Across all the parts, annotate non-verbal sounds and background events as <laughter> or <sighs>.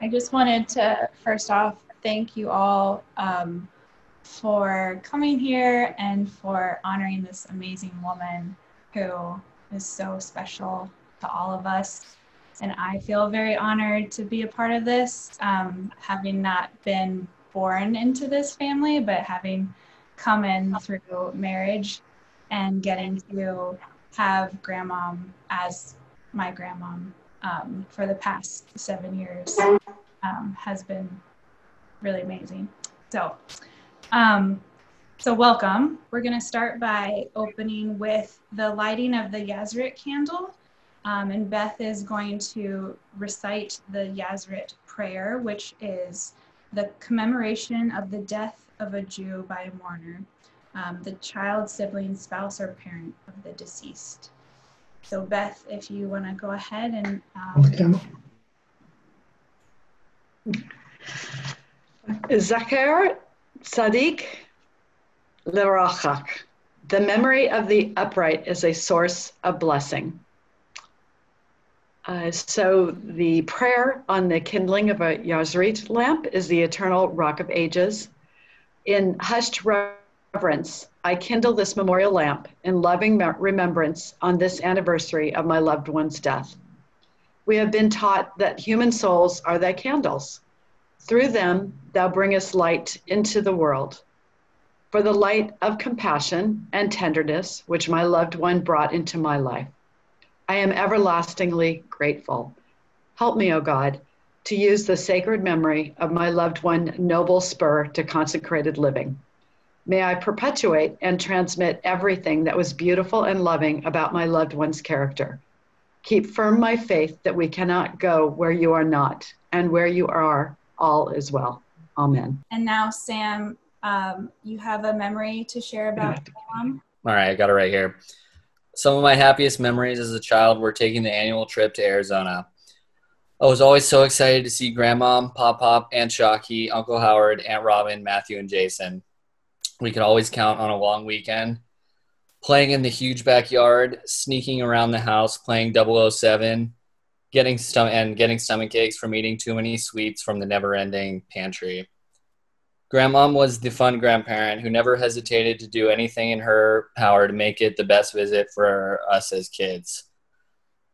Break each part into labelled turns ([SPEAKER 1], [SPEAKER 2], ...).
[SPEAKER 1] I just wanted to first off thank you all um, for coming here and for honoring this amazing woman who is so special to all of us. And I feel very honored to be a part of this, um, having not been born into this family, but having come in through marriage and getting to have grandmom as my grandmom um, for the past seven years um, has been really amazing. So, um, so welcome. We're going to start by opening with the lighting of the Yahrzeit candle. Um, and Beth is going to recite the Yahrzeit prayer, which is the commemoration of the death of a Jew by a mourner, um, the child, sibling, spouse, or parent of the deceased. So Beth, if you want to go ahead and. Um,
[SPEAKER 2] Zacher Tzaddik Lerachak. The memory of the upright is a source of blessing. Uh, so the prayer on the kindling of a Yahrzeit lamp is the eternal rock of ages. In hushed reverence, I kindle this memorial lamp in loving remembrance on this anniversary of my loved one's death. We have been taught that human souls are thy candles. Through them, thou bringest light into the world. For the light of compassion and tenderness which my loved one brought into my life. I am everlastingly grateful. Help me, O God, to use the sacred memory of my loved one noble spur to consecrated living. May I perpetuate and transmit everything that was beautiful and loving about my loved one's character. Keep firm my faith that we cannot go where you are not, and where you are, all is well. Amen.
[SPEAKER 1] And now, Sam, um, you have a memory to share about
[SPEAKER 3] mom. All right, I got it right here. Some of my happiest memories as a child were taking the annual trip to Arizona. I was always so excited to see Grandma, Pop Pop, Aunt Shockey, Uncle Howard, Aunt Robyn, Matthew, and Jason. We could always count on a long weekend. Playing in the huge backyard, sneaking around the house, playing 007, getting stom- and getting stomach aches from eating too many sweets from the never-ending pantry. Grandmom was the fun grandparent who never hesitated to do anything in her power to make it the best visit for us as kids.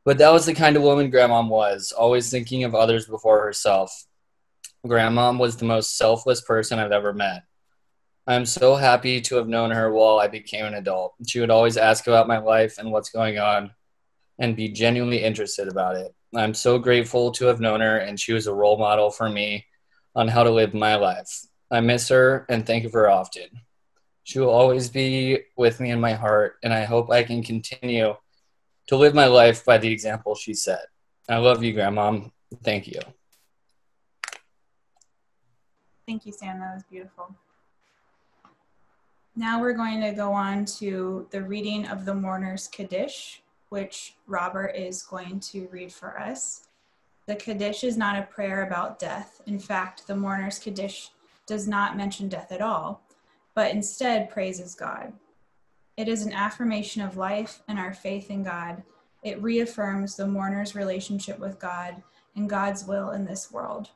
[SPEAKER 3] But that was the kind of woman Grandmom was, always thinking of others before herself. Grandmom was the most selfless person I've ever met. I'm so happy to have known her while I became an adult. She would always ask about my life and what's going on and be genuinely interested about it. I'm so grateful to have known her, and she was a role model for me on how to live my life. I miss her and think of her often. She will always be with me in my heart, and I hope I can continue to live my life by the example she set. I love you, Grandmom. Thank you.
[SPEAKER 1] Thank you, Sam. That was beautiful. Now we're going to go on to the reading of the Mourner's Kaddish, which Robert is going to read for us. The Kaddish is not a prayer about death. In fact, the Mourner's Kaddish does not mention death at all, but instead praises God. It is an affirmation of life and our faith in God. It reaffirms the mourner's relationship with God and God's will in this world.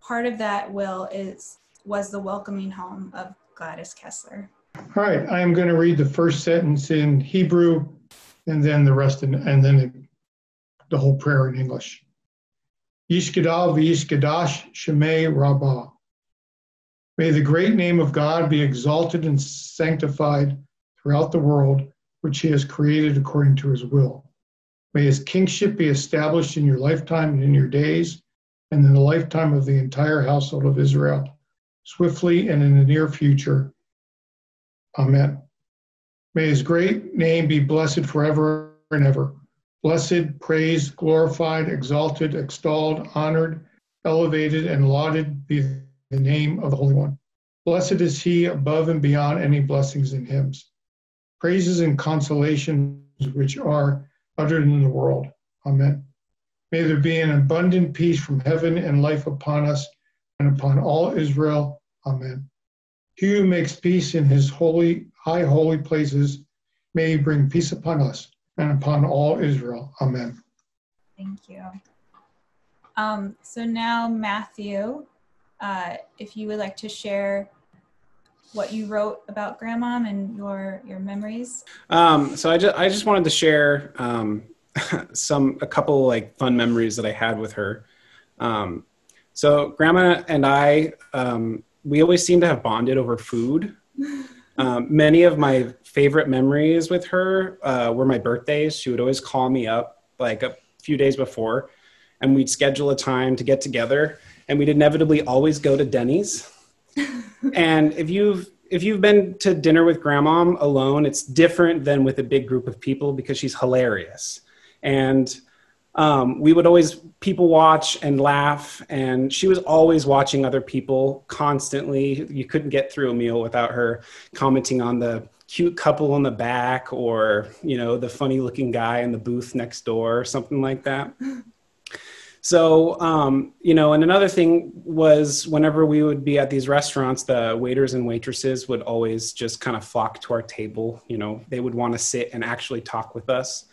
[SPEAKER 1] Part of that will is was the welcoming home of Gladys Kessler.
[SPEAKER 4] All right, I am going to read the first sentence in Hebrew and then the rest in, and then the whole prayer in English. Yishkadal v'yishkadash shemei rabbah. May the great name of God be exalted and sanctified throughout the world, which he has created according to his will. May his kingship be established in your lifetime and in your days, and in the lifetime of the entire household of Israel, swiftly and in the near future. Amen. May his great name be blessed forever and ever. Blessed, praised, glorified, exalted, extolled, honored, elevated, and lauded be the name of the Holy One. Blessed is he above and beyond any blessings and hymns, praises and consolations which are uttered in the world. Amen. May there be an abundant peace from heaven and life upon us and upon all Israel. Amen. He who makes peace in his holy, high holy places, may bring peace upon us and upon all Israel. Amen.
[SPEAKER 1] Thank you. Um, so now, Matthew, uh, if you would like to share what you wrote about grandma and your your memories.
[SPEAKER 5] Um, so I just I just wanted to share um, <laughs> some a couple like fun memories that I had with her. Um, so grandma and I, um, we always seem to have bonded over food. Um, many of my favorite memories with her uh, were my birthdays. She would always call me up like a few days before, and we'd schedule a time to get together. And we'd inevitably always go to Denny's. <laughs> and if you've if you've been to dinner with grandma alone, it's different than with a big group of people because she's hilarious. And um, we would always people watch and laugh, and she was always watching other people constantly. You couldn't get through a meal without her commenting on the cute couple in the back or you know the funny looking guy in the booth next door or something like that. So um, you know and another thing was whenever we would be at these restaurants the waiters and waitresses would always just kind of flock to our table. You know they would want to sit and actually talk with us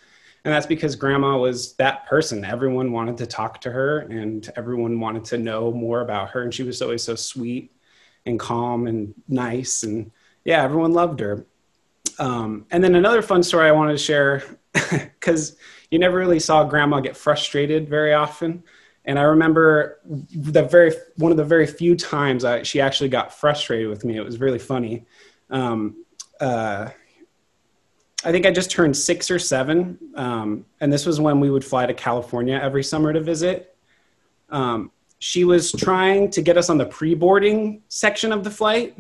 [SPEAKER 5] and that's because grandma was that person. Everyone wanted to talk to her and everyone wanted to know more about her. And she was always so sweet and calm and nice. And yeah everyone loved her. Um, and then another fun story i wanted to share <laughs> because you never really saw grandma get frustrated very often. And i remember the very one of the very few times I, she actually got frustrated with me. It was really funny. Um, uh, I think I just turned six or seven, um, and this was when we would fly to California every summer to visit. Um, she was trying to get us on the pre-boarding section of the flight.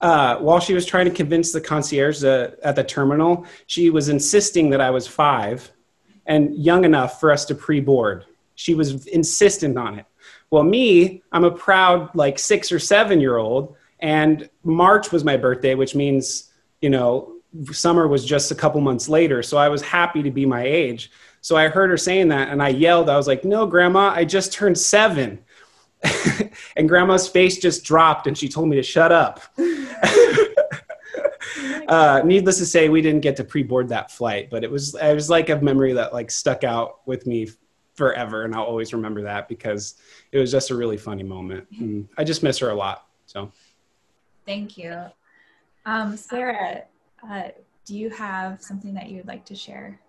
[SPEAKER 5] Uh, while she was trying to convince the concierge at the terminal, she was insisting that I was five and young enough for us to pre-board. She was insistent on it. Well, me, I'm a proud like six or seven year old, and March was my birthday, which means you know summer was just a couple months later. So I was happy to be my age. So I heard her saying that and I yelled, I was like, no, grandma, I just turned seven. <laughs> and grandma's face just dropped and she told me to shut up. <laughs> uh, needless to say, we didn't get to pre-board that flight, but it was, it was like a memory that like stuck out with me forever. And I'll always remember that because it was just a really funny moment. And I just miss her a lot. So.
[SPEAKER 1] Thank you. Um, Sarah, uh, do you have something that you'd like to share?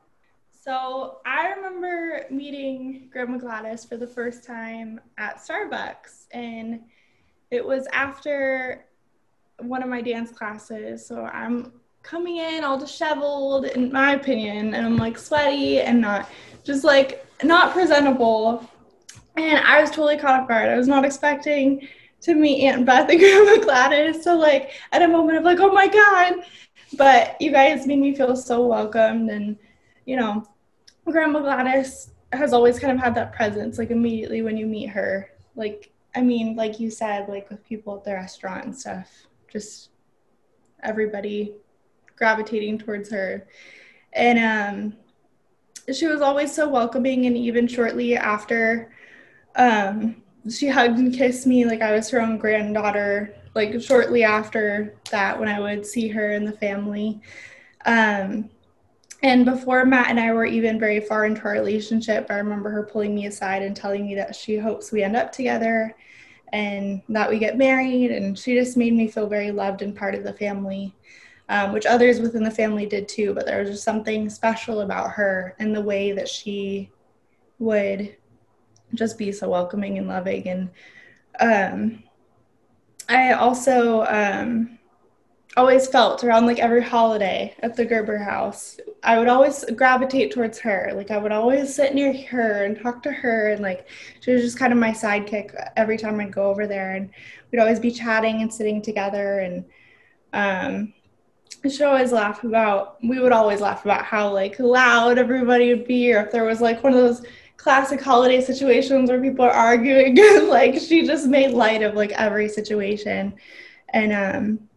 [SPEAKER 6] So I remember meeting Grandma Gladys for the first time at Starbucks, and it was after one of my dance classes. So I'm coming in all disheveled, in my opinion, and I'm like sweaty and not just like not presentable. And I was totally caught off guard. I was not expecting to meet Aunt Beth and <laughs> Grandma Gladys. So like at a moment of like, oh my God, but you guys made me feel so welcomed and you know grandma gladys has always kind of had that presence like immediately when you meet her. Like i mean like you said like with people at the restaurant and stuff just everybody gravitating towards her. And um she was always so welcoming and even shortly after um she hugged and kissed me like i was her own granddaughter like shortly after that when I would see her and the family. Um, and before Matt and I were even very far into our relationship, I remember her pulling me aside and telling me that she hopes we end up together and that we get married. And she just made me feel very loved and part of the family, um, which others within the family did too. But there was just something special about her and the way that she would just be so welcoming and loving. And um, I also um, always felt around like every holiday at the Gerber house, I would always gravitate towards her. Like I would always sit near her and talk to her, and like she was just kind of my sidekick every time I'd go over there, and we'd always be chatting and sitting together, and um, she'd always laugh about. We would always laugh about how like loud everybody would be, or if there was like one of those classic holiday situations where people are arguing <laughs> like she just made light of like every situation. And um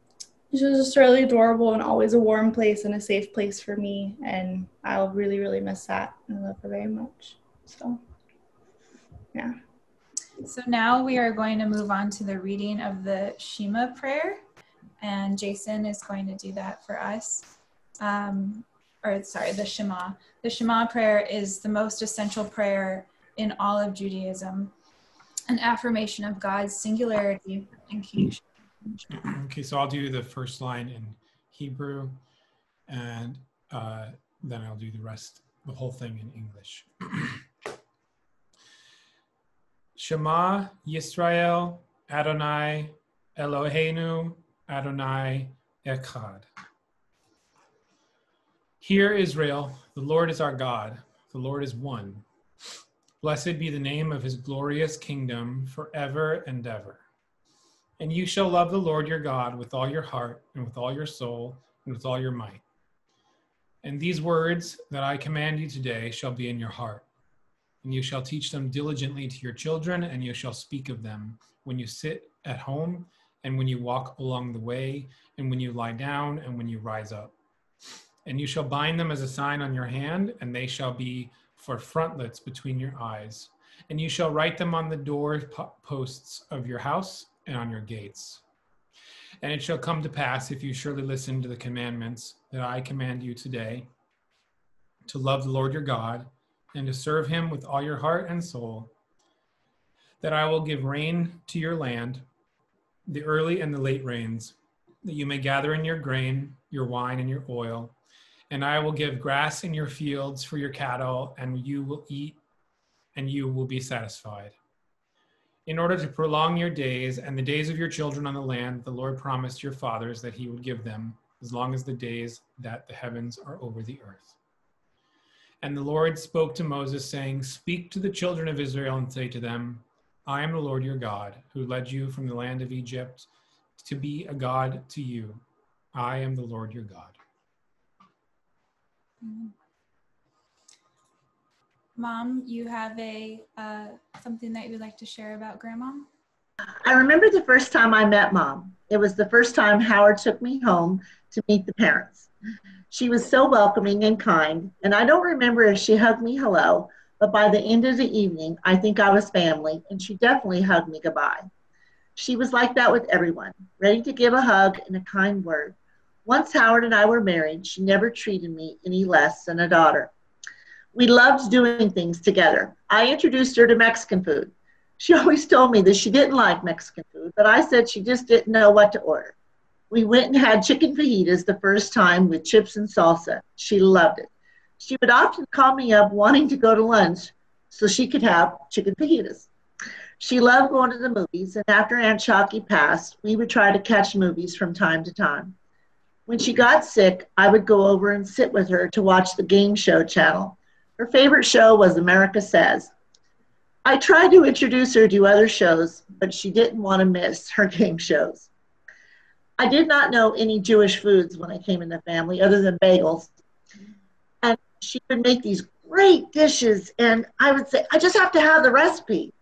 [SPEAKER 6] she was just really adorable and always a warm place and a safe place for me. And i'll really really miss that. I love her very much. So yeah.
[SPEAKER 1] So now we are going to move on to the reading of the shema prayer. And jason is going to do that for us. Um, or sorry, the Shema. The Shema prayer is the most essential prayer in all of Judaism, an affirmation of God's singularity and kingship. <clears throat>
[SPEAKER 7] Okay, so I'll do the first line in Hebrew, and uh, then I'll do the rest, the whole thing in English. <clears throat> Shema Yisrael Adonai Eloheinu Adonai Echad. Hear Israel, the Lord is our God, the Lord is one. Blessed be the name of his glorious kingdom forever and ever. And you shall love the Lord your God with all your heart and with all your soul and with all your might. And these words that I command you today shall be in your heart. And you shall teach them diligently to your children, and you shall speak of them when you sit at home, and when you walk along the way, and when you lie down, and when you rise up. And you shall bind them as a sign on your hand, and they shall be for frontlets between your eyes. And you shall write them on the door posts of your house and on your gates. And it shall come to pass, if you surely listen to the commandments that I command you today, to love the Lord your God and to serve him with all your heart and soul, that I will give rain to your land, the early and the late rains, that you may gather in your grain, your wine, and your oil. And I will give grass in your fields for your cattle, and you will eat, and you will be satisfied in order to prolong your days and the days of your children on the land the Lord promised your fathers that he would give them, as long as the days that the heavens are over the earth. And the Lord spoke to Moses, saying, Speak to the children of Israel and say to them, I am the Lord your God, who led you from the land of Egypt to be a God to you. I am the Lord your God.
[SPEAKER 1] Mm-hmm. Mom, you have a uh, something that you would like to share about Grandma?
[SPEAKER 8] I remember the first time I met Mom. It was the first time Howard took me home to meet the parents. She was so welcoming and kind, and I don't remember if she hugged me hello, but by the end of the evening, I think I was family, and she definitely hugged me goodbye. She was like that with everyone, ready to give a hug and a kind word. Once Howard and I were married, she never treated me any less than a daughter. We loved doing things together. I introduced her to Mexican food. She <laughs> always told me that she didn't like Mexican food, but I said she just didn't know what to order. We went and had chicken fajitas the first time with chips and salsa. She loved it. She would often call me up wanting to go to lunch so she could have chicken fajitas. She loved going to the movies, and after Aunt Chalky passed, we would try to catch movies from time to time. When she got sick, I would go over and sit with her to watch the game show channel. Her favorite show was America Says. I tried to introduce her to other shows, but she didn't want to miss her <laughs> game shows. I did not know any Jewish foods when I came in the family other than bagels. And she would make these great dishes, and I would say, I just have to have the recipe.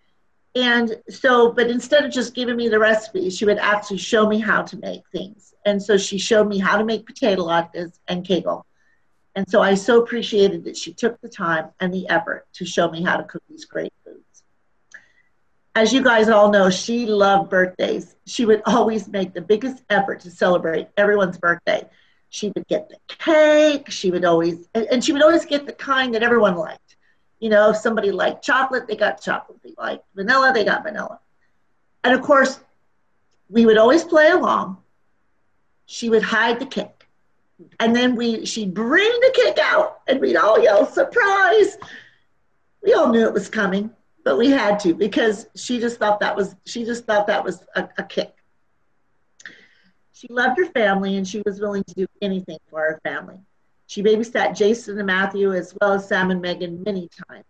[SPEAKER 8] And so, but instead of just giving me the recipe, she would actually show me how to make things. And so she showed me how to make potato latkes and kugel. And so I so appreciated that she took the time and the effort to show me how to cook these great foods. As you guys all know, she loved birthdays. She would always make the biggest effort to celebrate everyone's birthday. She would get the cake. She would always, and she would always get the kind that everyone liked. You know, if somebody liked chocolate, they got chocolate. They liked vanilla, they got vanilla. And of course, we would always play along. She would hide the cake and then we she'd bring the cake out and we'd all yell surprise we all knew it was coming but we had to because she just thought that was she just thought that was a, a kick she loved her family and she was willing to do anything for her family she babysat jason and matthew as well as sam and megan many times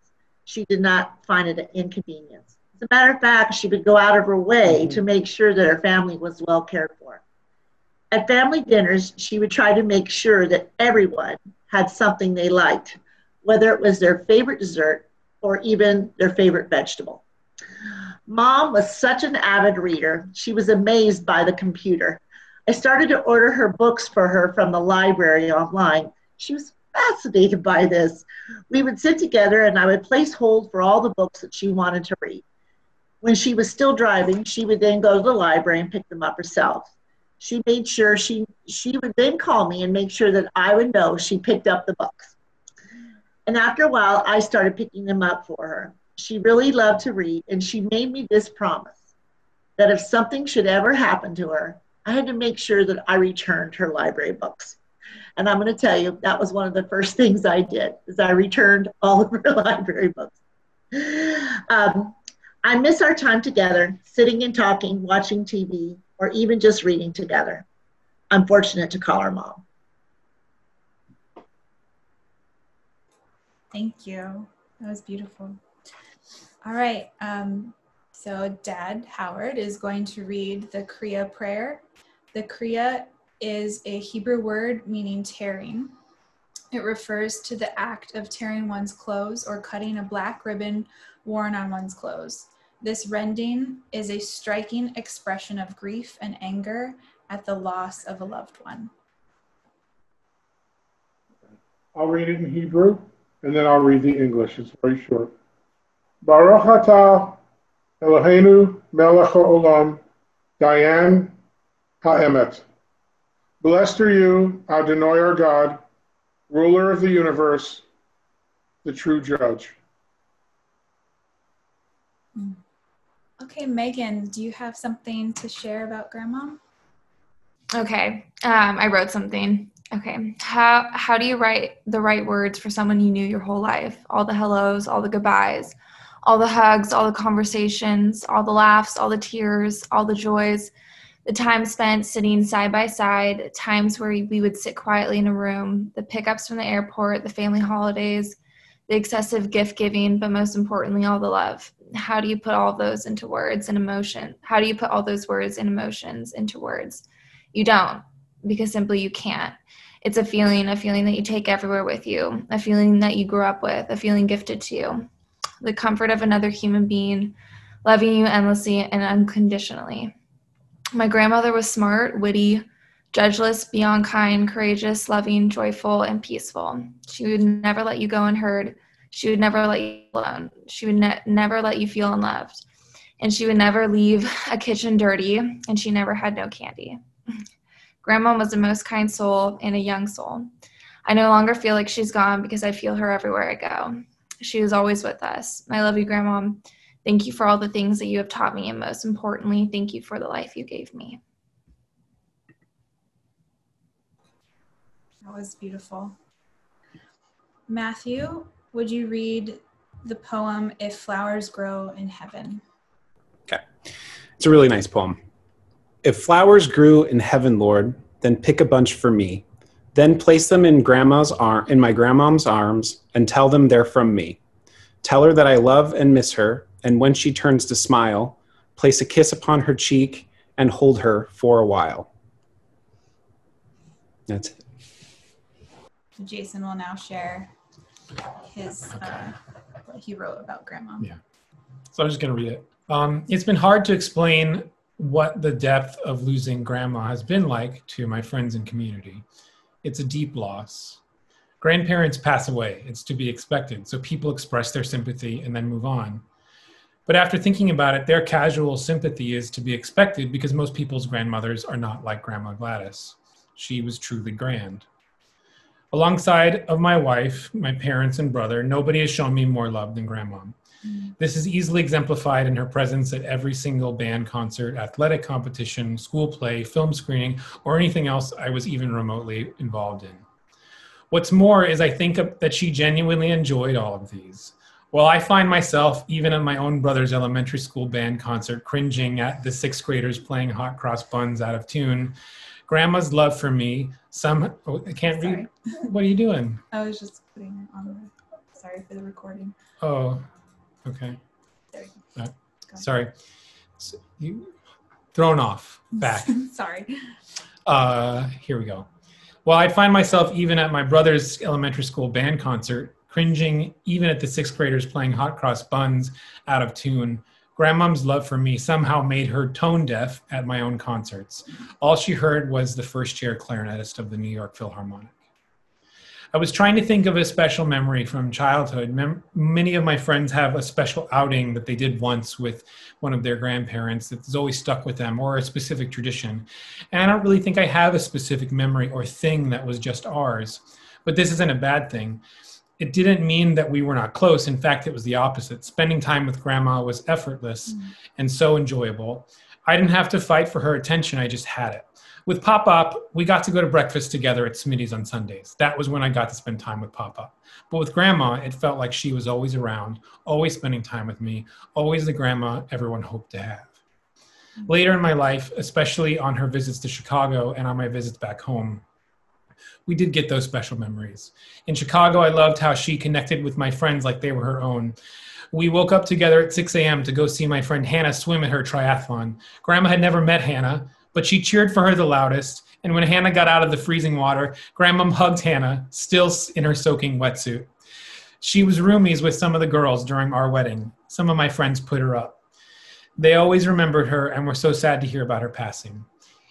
[SPEAKER 8] she did not find it an inconvenience as a matter of fact she would go out of her way mm-hmm. to make sure that her family was well cared for at family dinners, she would try to make sure that everyone had something they liked, whether it was their favorite dessert or even their favorite vegetable. Mom was such an avid reader, she was amazed by the computer. I started to order her books for her from the library online. She was fascinated by this. We would sit together and I would place hold for all the books that she wanted to read. When she was still driving, she would then go to the library and pick them up herself she made sure she she would then call me and make sure that I would know she picked up the books. And after a while, I started picking them up for her. She really loved to read, and she made me this promise that if something should ever happen to her, I had to make sure that I returned her library books. And I'm going to tell you, that was one of the first <laughs> things I did, is I returned all of her <laughs> library books. Um, I miss our time together, sitting and talking, watching TV, or even just reading together. I'm fortunate to call her mom.
[SPEAKER 1] Thank you. That was beautiful. All right. Um, so, Dad Howard is going to read the Kriah prayer. The Kriah is a Hebrew word meaning tearing. It refers to the act of tearing one's clothes or cutting a black ribbon worn on one's clothes. This rending is a striking expression of grief and anger at the loss of a loved one.
[SPEAKER 9] I'll read it in Hebrew and then I'll read the English. It's very short. Baruch atah Eloheinu melech haolam dayan ha'emet. Blessed are you, Adonai our God, ruler of the universe, the true judge.
[SPEAKER 1] Okay, Megan, do you have something to share about grandma?
[SPEAKER 10] Okay, um, I wrote something. Okay, how how do you write the right words for someone you knew your whole life? All the hellos, all the goodbyes, all the hugs, all the conversations, all the laughs, all the tears, all the joys, the time spent sitting side by side, times where we would sit quietly in a room, the pickups from the airport, the family holidays, the excessive gift giving, but most importantly, all the love. How do you put all those into words and emotion? How do you put all those words and emotions into words? You don't, because simply you can't. It's a feeling, a feeling that you take everywhere with you, a feeling that you grew up with, a feeling gifted to you the comfort of another human being, loving you endlessly and unconditionally. My grandmother was smart, witty, judgeless, beyond kind, courageous, loving, joyful, and peaceful. She would never let you go unheard. She would never let you alone. She would ne- never let you feel unloved. And she would never leave a kitchen dirty, and she never had no candy. <laughs> Grandma was the most kind soul and a young soul. I no longer feel like she's gone because I feel her everywhere I go. She was always with us. I love you, Grandma. Thank you for all the things that you have taught me, and most importantly, thank you for the life you gave me.
[SPEAKER 1] That was beautiful. Matthew, would you read the poem If Flowers Grow in Heaven?
[SPEAKER 5] Okay. It's a really nice poem. If flowers grew in heaven, Lord, then pick a bunch for me then place them in grandma's arm in my grandmom's arms and tell them they're from me. Tell her that I love and miss her, and when she turns to smile, place a kiss upon her cheek and hold her for a while. That's it.
[SPEAKER 1] Jason will now share his uh, what he wrote about grandma.
[SPEAKER 7] Yeah. So I'm just going to read it. Um, it's been hard to explain what the depth of losing grandma has been like to my friends and community it's a deep loss. Grandparents pass away, it's to be expected, so people express their sympathy and then move on. But after thinking about it, their casual sympathy is to be expected because most people's grandmothers are not like Grandma Gladys. She was truly grand. Alongside of my wife, my parents, and brother, nobody has shown me more love than Grandma. Mm-hmm. This is easily exemplified in her presence at every single band concert, athletic competition, school play, film screening, or anything else I was even remotely involved in. What's more is I think that she genuinely enjoyed all of these. While I find myself, even at my own brother's elementary school band concert, cringing at the sixth graders playing hot cross buns out of tune, Grandma's love for me, some, oh, I can't sorry. read. <laughs> What are you doing?
[SPEAKER 1] I was just putting it on the, sorry for the recording.
[SPEAKER 7] Oh, Okay. Uh, sorry. So you thrown off back. <laughs>
[SPEAKER 1] sorry.
[SPEAKER 7] Uh, here we go. Well, I'd find myself even at my brother's elementary school band concert, cringing even at the sixth graders playing hot cross buns out of tune. Grandmom's love for me somehow made her tone deaf at my own concerts. All she heard was the first chair clarinetist of the New York Philharmonic. I was trying to think of a special memory from childhood. Mem- many of my friends have a special outing that they did once with one of their grandparents that's always stuck with them, or a specific tradition. And I don't really think I have a specific memory or thing that was just ours. But this isn't a bad thing. It didn't mean that we were not close. In fact, it was the opposite. Spending time with grandma was effortless mm-hmm. and so enjoyable. I didn't have to fight for her attention, I just had it. With Pop Pop, we got to go to breakfast together at Smitty's on Sundays. That was when I got to spend time with Pop Pop. But with Grandma, it felt like she was always around, always spending time with me, always the grandma everyone hoped to have. Later in my life, especially on her visits to Chicago and on my visits back home, we did get those special memories. In Chicago, I loved how she connected with my friends like they were her own. We woke up together at 6 a.m. to go see my friend Hannah swim at her triathlon. Grandma had never met Hannah, but she cheered for her the loudest. And when Hannah got out of the freezing water, Grandma hugged Hannah, still in her soaking wetsuit. She was roomies with some of the girls during our wedding. Some of my friends put her up. They always remembered her and were so sad to hear about her passing.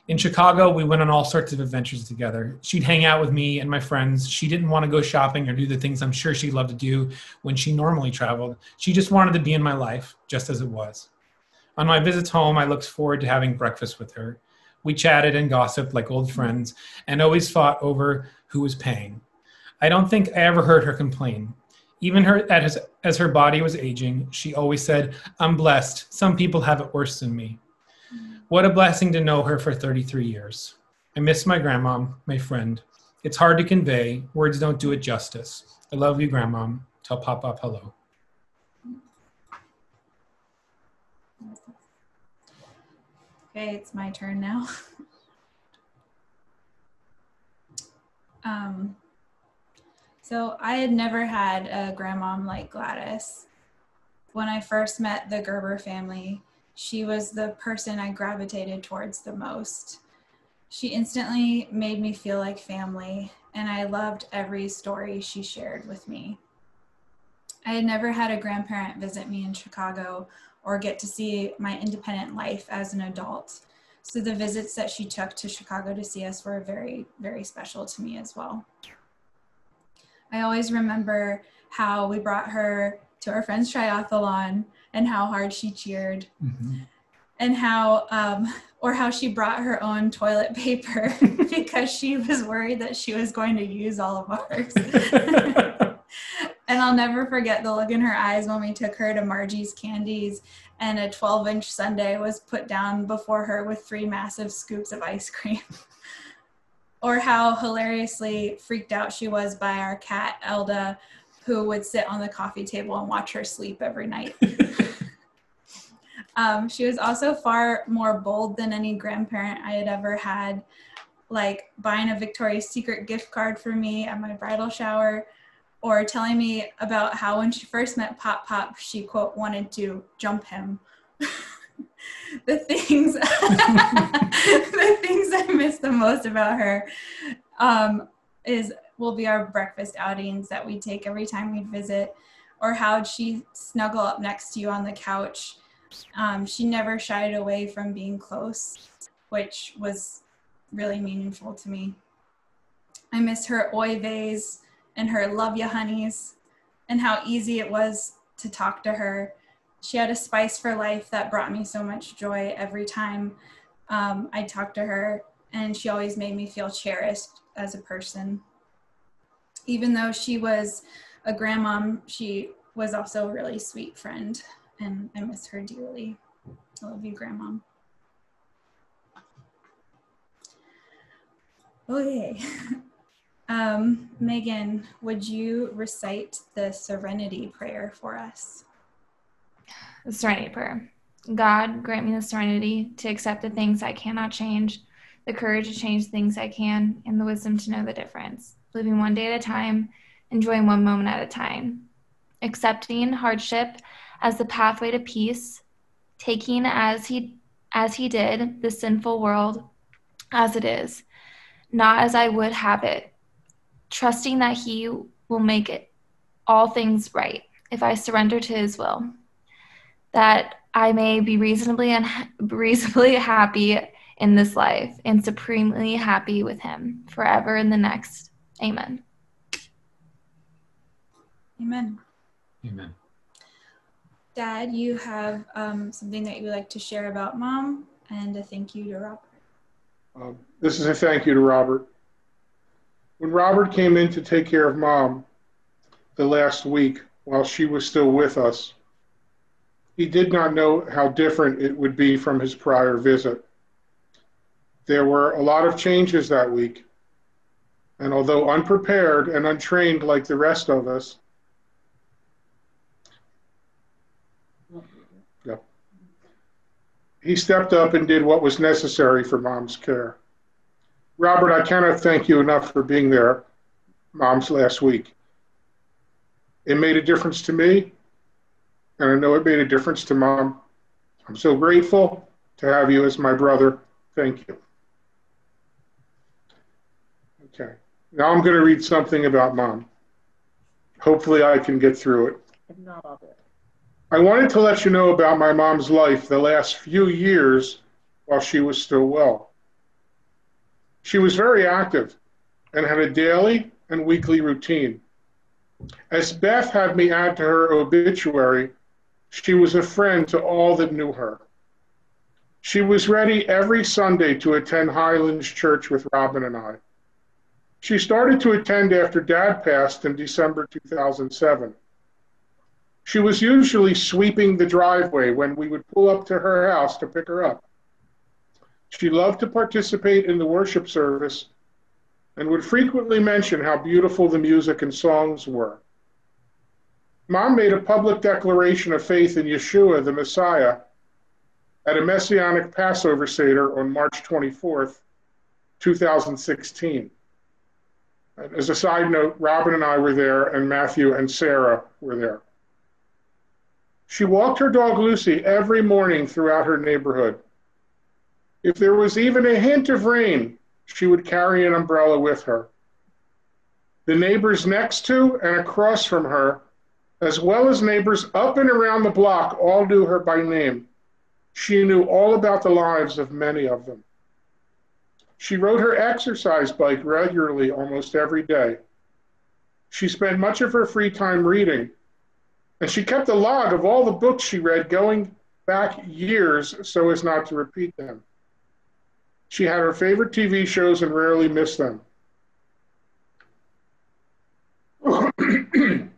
[SPEAKER 7] In Chicago, we went on all sorts of adventures together. She'd hang out with me and my friends. She didn't want to go shopping or do the things I'm sure she loved to do when she normally traveled. She just wanted to be in my life, just as it was. On my visits home, I looked forward to having breakfast with her. We chatted and gossiped like old friends and always fought over who was paying. I don't think I ever heard her complain. Even her, as her body was aging, she always said, I'm blessed. Some people have it worse than me. What a blessing to know her for 33 years. I miss my grandmom, my friend. It's hard to convey. Words don't do it justice. I love you, grandmom. Tell Pop Pop hello.
[SPEAKER 1] Okay, it's my turn now. <laughs> um, so I had never had a grandmom like Gladys. When I first met the Gerber family, she was the person I gravitated towards the most. She instantly made me feel like family, and I loved every story she shared with me. I had never had a grandparent visit me in Chicago or get to see my independent life as an adult. So the visits that she took to Chicago to see us were very, very special to me as well. I always remember how we brought her to our friend's triathlon and how hard she cheered mm-hmm. and how um, or how she brought her own toilet paper <laughs> because she was worried that she was going to use all of ours. <laughs> And i'll never forget the look in her eyes when we took her to margie's candies and a 12 inch sundae was put down before her with three massive scoops of ice cream. <laughs> Or how hilariously freaked out she was by our cat elda who would sit on the coffee table and watch her sleep every night Um, she was also far more bold than any grandparent I had ever had, like buying a Victoria's Secret gift card for me at my bridal shower, or telling me about how when she first met Pop Pop, she quote wanted to jump him. <laughs> the things <laughs> the things I miss the most about her um, is will be our breakfast outings that we take every time we visit, or how she snuggle up next to you on the couch um, she never shied away from being close, which was really meaningful to me. I miss her oy veys and her love ya honeys and how easy it was to talk to her. She had a spice for life that brought me so much joy every time um, I talked to her, and she always made me feel cherished as a person. Even though she was a grandmom, she was also a really sweet friend and I miss her dearly. I love you, Grandma. Okay. <laughs> Um, Megan, would you recite the serenity prayer for us?
[SPEAKER 10] The serenity prayer. God, grant me the serenity to accept the things I cannot change, the courage to change things I can, and the wisdom to know the difference. Living one day at a time, enjoying one moment at a time. Accepting hardship as the pathway to peace, taking as he as he did the sinful world as it is, not as I would have it, trusting that he will make it all things right if I surrender to his will, that I may be reasonably and reasonably <laughs> happy in this life and supremely happy with him forever in the next. Amen.
[SPEAKER 1] Amen.
[SPEAKER 7] Amen.
[SPEAKER 1] Dad, you have um, something that you would like to share about mom and a thank you to Robert.
[SPEAKER 9] Um, this is a thank you to Robert. When Robert came in to take care of mom, the last week while she was still with us. He did not know how different it would be from his prior visit. There were a lot of changes that week, and although unprepared and untrained like the rest of us, he stepped up and did what was necessary for mom's care. Robert, I cannot thank you enough for being there mom's last week. It made a difference to me, and I know it made a difference to mom. I'm so grateful to have you as my brother. Thank you. Okay, now I'm going to read something about mom. Hopefully, I can get through it. If not, I'll do it. I wanted to let you know about my mom's life the last few years while she was still well. She was very active and had a daily and weekly routine. As Beth had me add to her obituary, she was a friend to all that knew her. She was ready every Sunday to attend Highlands Church with Robyn and I. She started to attend after Dad passed in December 2007. She was usually sweeping the driveway when we would pull up to her house to pick her up. She loved to participate in the worship service and would frequently mention how beautiful the music and songs were. Mom made a public declaration of faith in Yeshua, the Messiah, at a Messianic Passover Seder on March 24th, 2016. As a side note, Robyn and I were there, and Matthew and Sarah were there. She walked her dog Lucy every morning throughout her neighborhood. If there was even a hint of rain, she would carry an umbrella with her. The neighbors next to and across from her, as well as neighbors up and around the block, all knew her by name. She knew all about the lives of many of them. She rode her exercise bike regularly almost every day. She spent much of her free time reading and she kept a log of all the books she read going back years so as not to repeat them. She had her favorite TV shows and rarely missed them. <clears throat>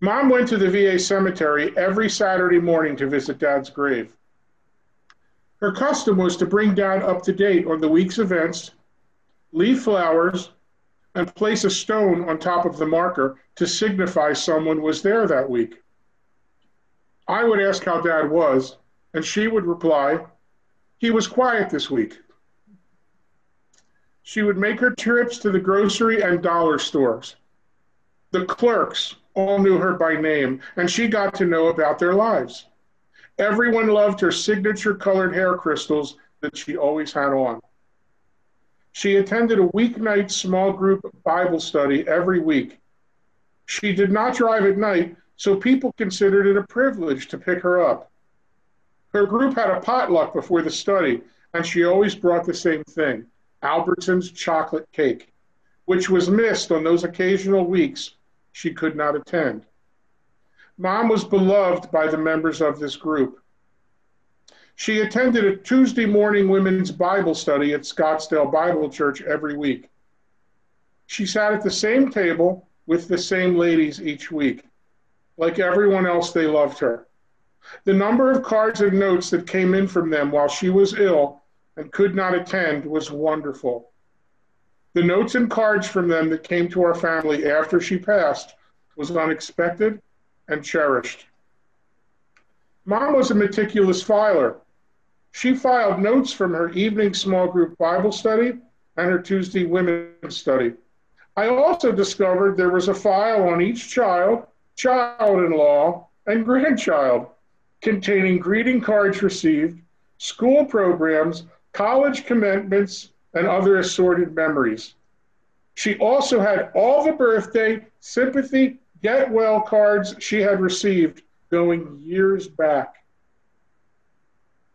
[SPEAKER 9] Mom went to the VA cemetery every Saturday morning to visit Dad's grave. Her custom was to bring Dad up to date on the week's events, leave flowers, and place a stone on top of the marker to signify someone was there that week. I would ask how dad was, and she would reply, he was quiet this week. She would make her trips to the grocery and dollar stores. The clerks all knew her by name, and she got to know about their lives. Everyone loved her signature colored hair crystals that she always had on. She attended a weeknight small group Bible study every week. She did not drive at night, so people considered it a privilege to pick her up. Her group had a potluck before the study, and she always brought the same thing Albertson's chocolate cake, which was missed on those occasional weeks she could not attend. Mom was beloved by the members of this group. She attended a Tuesday morning women's Bible study at Scottsdale Bible Church every week. She sat at the same table with the same ladies each week. Like everyone else, they loved her. The number of cards and notes that came in from them while she was ill and could not attend was wonderful. The notes and cards from them that came to our family after she passed was unexpected and cherished. Mom was a meticulous filer. She filed notes from her evening small group Bible study and her Tuesday women's study. I also discovered there was a file on each child, child in law, and grandchild containing greeting cards received, school programs, college commitments, and other assorted memories. She also had all the birthday, sympathy, get well cards she had received going years back.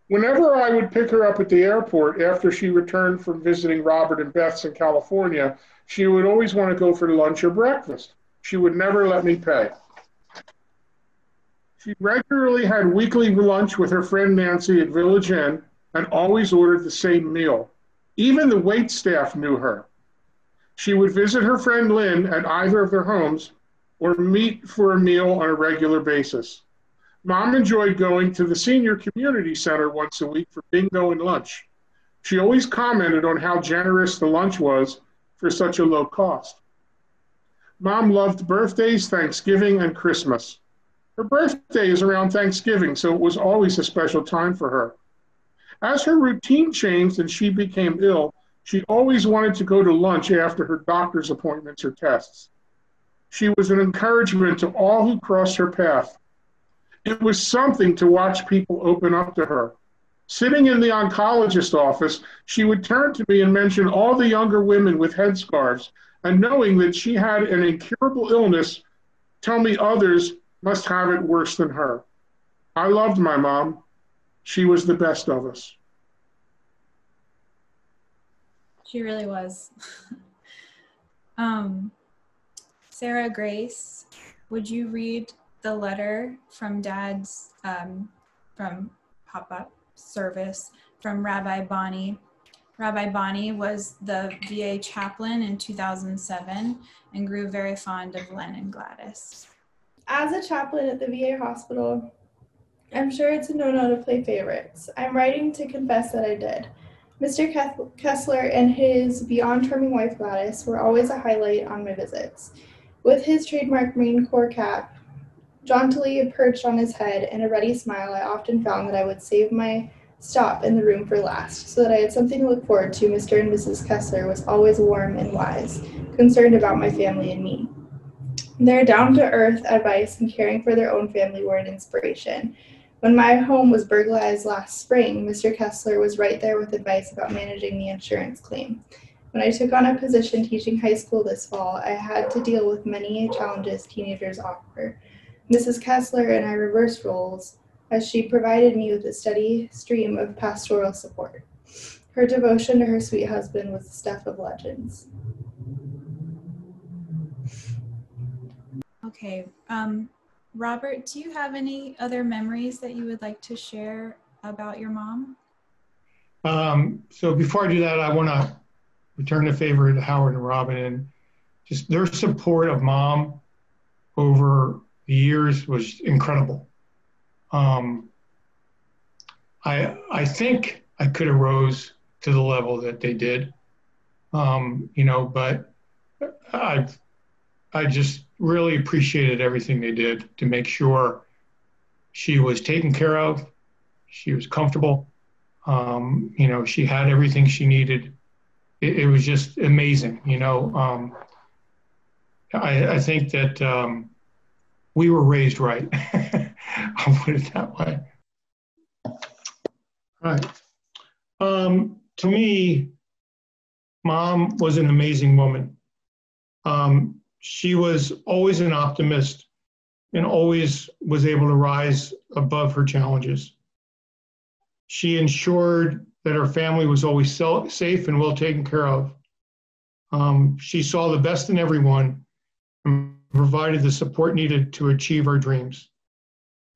[SPEAKER 9] Whenever I would pick her up at the airport after she returned from visiting Robert and Beth's in California, she would always want to go for lunch or breakfast. She would never let me pay. She regularly had weekly lunch with her friend Nancy at Village Inn and always ordered the same meal. Even the wait staff knew her. She would visit her friend Lynn at either of their homes or meet for a meal on a regular basis. Mom enjoyed going to the senior community center once a week for bingo and lunch. She always commented on how generous the lunch was for such a low cost. Mom loved birthdays, Thanksgiving, and Christmas. Her birthday is around Thanksgiving, so it was always a special time for her. As her routine changed and she became ill, she always wanted to go to lunch after her doctor's appointments or tests. She was an encouragement to all who crossed her path. It was something to watch people open up to her. Sitting in the oncologist office, she would turn to me and mention all the younger women with headscarves, and knowing that she had an incurable illness, tell me others must have it worse than her. I loved my mom. She was the best of us.
[SPEAKER 1] She really was. <laughs> um, Sarah Grace, would you read the letter from Dad's um, from pop up service from Rabbi Bonnie? Rabbi Bonnie was the VA chaplain in 2007 and grew very fond of Len and Gladys.
[SPEAKER 6] As a chaplain at the VA hospital, I'm sure it's a no no to play favorites. I'm writing to confess that I did. Mr. Kessler and his beyond charming wife Gladys were always a highlight on my visits. With his trademark Marine Corps cap jauntily perched on his head and a ready smile, I often found that I would save my stop in the room for last, so that I had something to look forward to. Mr. and Mrs. Kessler was always warm and wise, concerned about my family and me. Their down to earth advice and caring for their own family were an inspiration. When my home was burglarized last spring, Mr. Kessler was right there with advice about managing the insurance claim. When I took on a position teaching high school this fall, I had to deal with many challenges teenagers offer. Mrs. Kessler and I reversed roles as she provided me with a steady stream of pastoral support. Her devotion to her sweet husband was the stuff of legends.
[SPEAKER 1] Okay, um, Robert, do you have any other memories that you would like to share about your mom?
[SPEAKER 4] Um, so before I do that, I want to return the favor to Howard and Robyn and just their support of mom over the years was incredible. Um, I I think I could have rose to the level that they did, um, you know, but I I just really appreciated everything they did to make sure she was taken care of, she was comfortable, um, you know, she had everything she needed. It, it was just amazing, you know. Um, I, I, think that um, we were raised right. <laughs> I'll put it that way. All right. Um, to me, mom was an amazing woman. Um, she was always an optimist and always was able to rise above her challenges. She ensured that her family was always safe and well taken care of. Um, she saw the best in everyone and provided the support needed to achieve our dreams.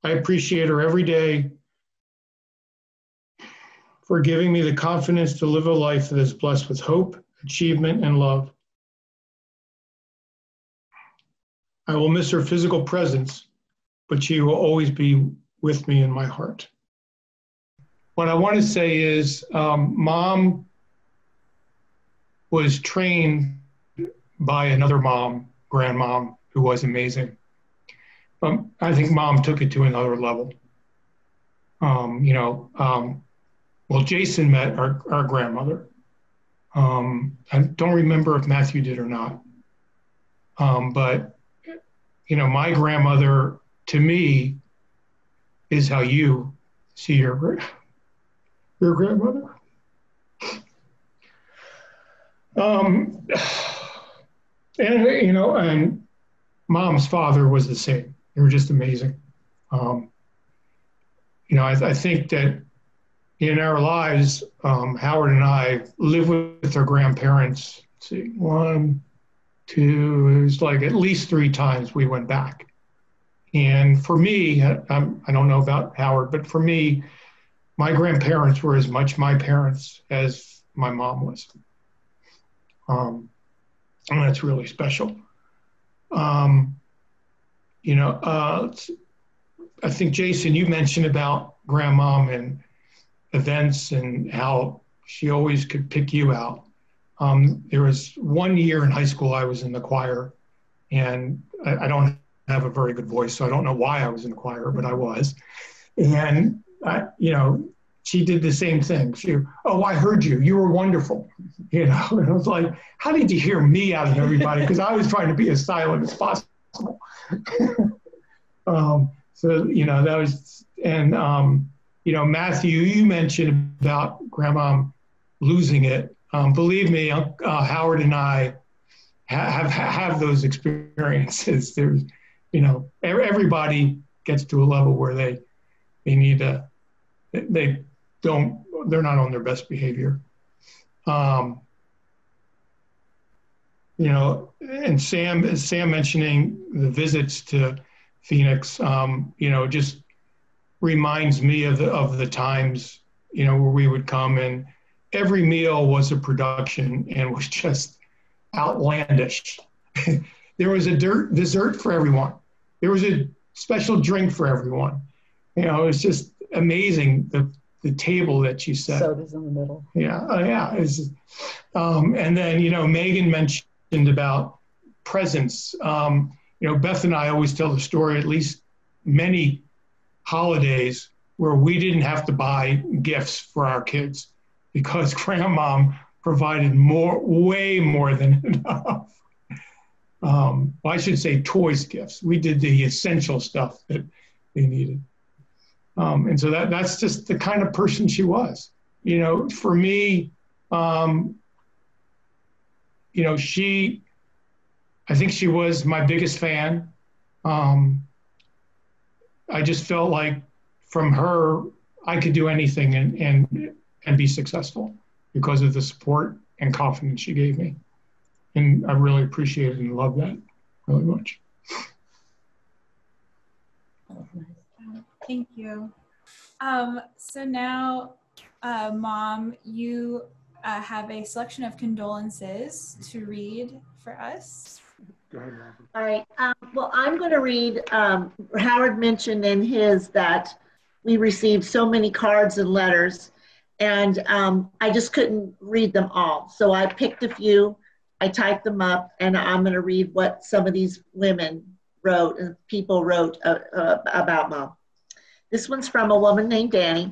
[SPEAKER 4] I appreciate her every day for giving me the confidence to live a life that is blessed with hope, achievement, and love. I will miss her physical presence, but she will always be with me in my heart. What I want to say is, um, mom was trained by another mom, grandmom, who was amazing. Um, I think mom took it to another level. Um, you know, um, well, Jason met our, our grandmother. Um, I don't remember if Matthew did or not. Um, but you know, my grandmother to me is how you see your your grandmother. Um, <sighs> and you know, and mom's father was the same. They were just amazing. Um, you know, I, I, think that in our lives, um, Howard and I live with our grandparents. see, one, two, it was like at least three times we went back. And for me, I'm, I don't know about Howard, but for me, my grandparents were as much my parents as my mom was. Um, and that's really special. Um, you know, uh, I think Jason, you mentioned about grandmom and events and how she always could pick you out. Um, there was one year in high school I was in the choir, and I, I, don't have a very good voice, so I don't know why I was in the choir, but I was. And I, you know, she did the same thing. She, oh, I heard you. You were wonderful. You know, <laughs> and I was like, how did you hear me out of everybody? Because I was trying to be as silent as possible. <laughs> um, so you know that was, and um, you know, Matthew, you mentioned about grandma losing it. Um, believe me, uh, Howard and I have, have have those experiences. <laughs> There's, you know, everybody gets to a level where they they need to they don't they're not on their best behavior. Um, you know, and Sam, Sam mentioning the visits to Phoenix, um, you know, just reminds me of the of the times, you know, where we would come and every meal was a production and was just outlandish. <laughs> there was a dirt dessert for everyone. There was a special drink for everyone. You know, it was just amazing the the table that she set.
[SPEAKER 2] Sodas in the middle.
[SPEAKER 4] Yeah, uh, yeah. It's, um, and then you know, Megan mentioned about presents. Um, you know, Beth and I always tell the story. At least many holidays where we didn't have to buy gifts for our kids because <laughs> grandmom provided more, way more than <laughs> enough. Um, well, I should say toys gifts. We did the essential stuff that they needed. Um, and so that that's just the kind of person she was. You know, for me, um, you know, she, I think she was my biggest fan. Um, I just felt like from her, I could do anything and, and, and be successful because of the support and confidence she gave me. And I really appreciate and love that really much.
[SPEAKER 1] Thank you. Um, so now, uh, Mom, you uh, have a selection of condolences to read for us.
[SPEAKER 8] Go ahead, All right. Um, well, I'm going to read. Um, Howard mentioned in his that we received so many cards and letters, and um, I just couldn't read them all. So I picked a few, I typed them up, and I'm going to read what some of these women wrote and people wrote uh, uh, about mom. This one's from a woman named Danny.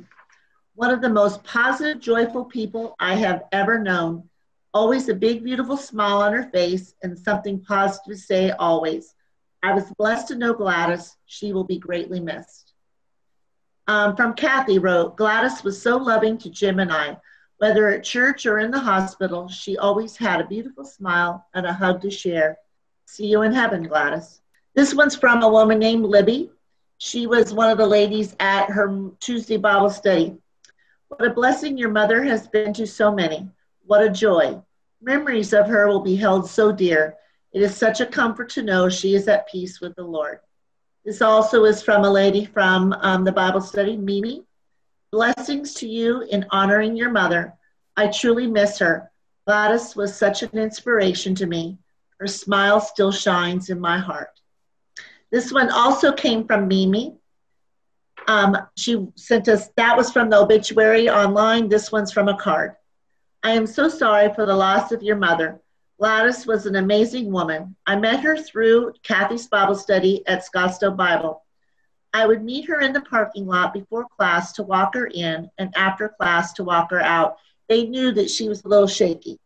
[SPEAKER 8] One of the most positive, joyful people I have ever known. Always a big, beautiful smile on her face and something positive to say always. I was blessed to know Gladys. She will be greatly missed. Um, from Kathy wrote, Gladys was so loving to Jim and I. Whether at church or in the hospital, she always had a beautiful smile and a hug to share. See you in heaven, Gladys. This one's from a woman named Libby. She was one of the ladies at her Tuesday Bible study. What a blessing your mother has been to so many. What a joy. Memories of her will be held so dear. It is such a comfort to know she is at peace with the Lord. This also is from a lady from um, the Bible study, Mimi. Blessings to you in honoring your mother. I truly miss her. Gladys was such an inspiration to me. Her smile still shines in my heart. This one also came from Mimi. Um, she sent us, that was from the obituary online. This one's from a card. I am so sorry for the loss of your mother. Gladys was an amazing woman. I met her through Kathy's Bible study at Scottsdale Bible. I would meet her in the parking lot before class to walk her in and after class to walk her out. They knew that she was a little shaky.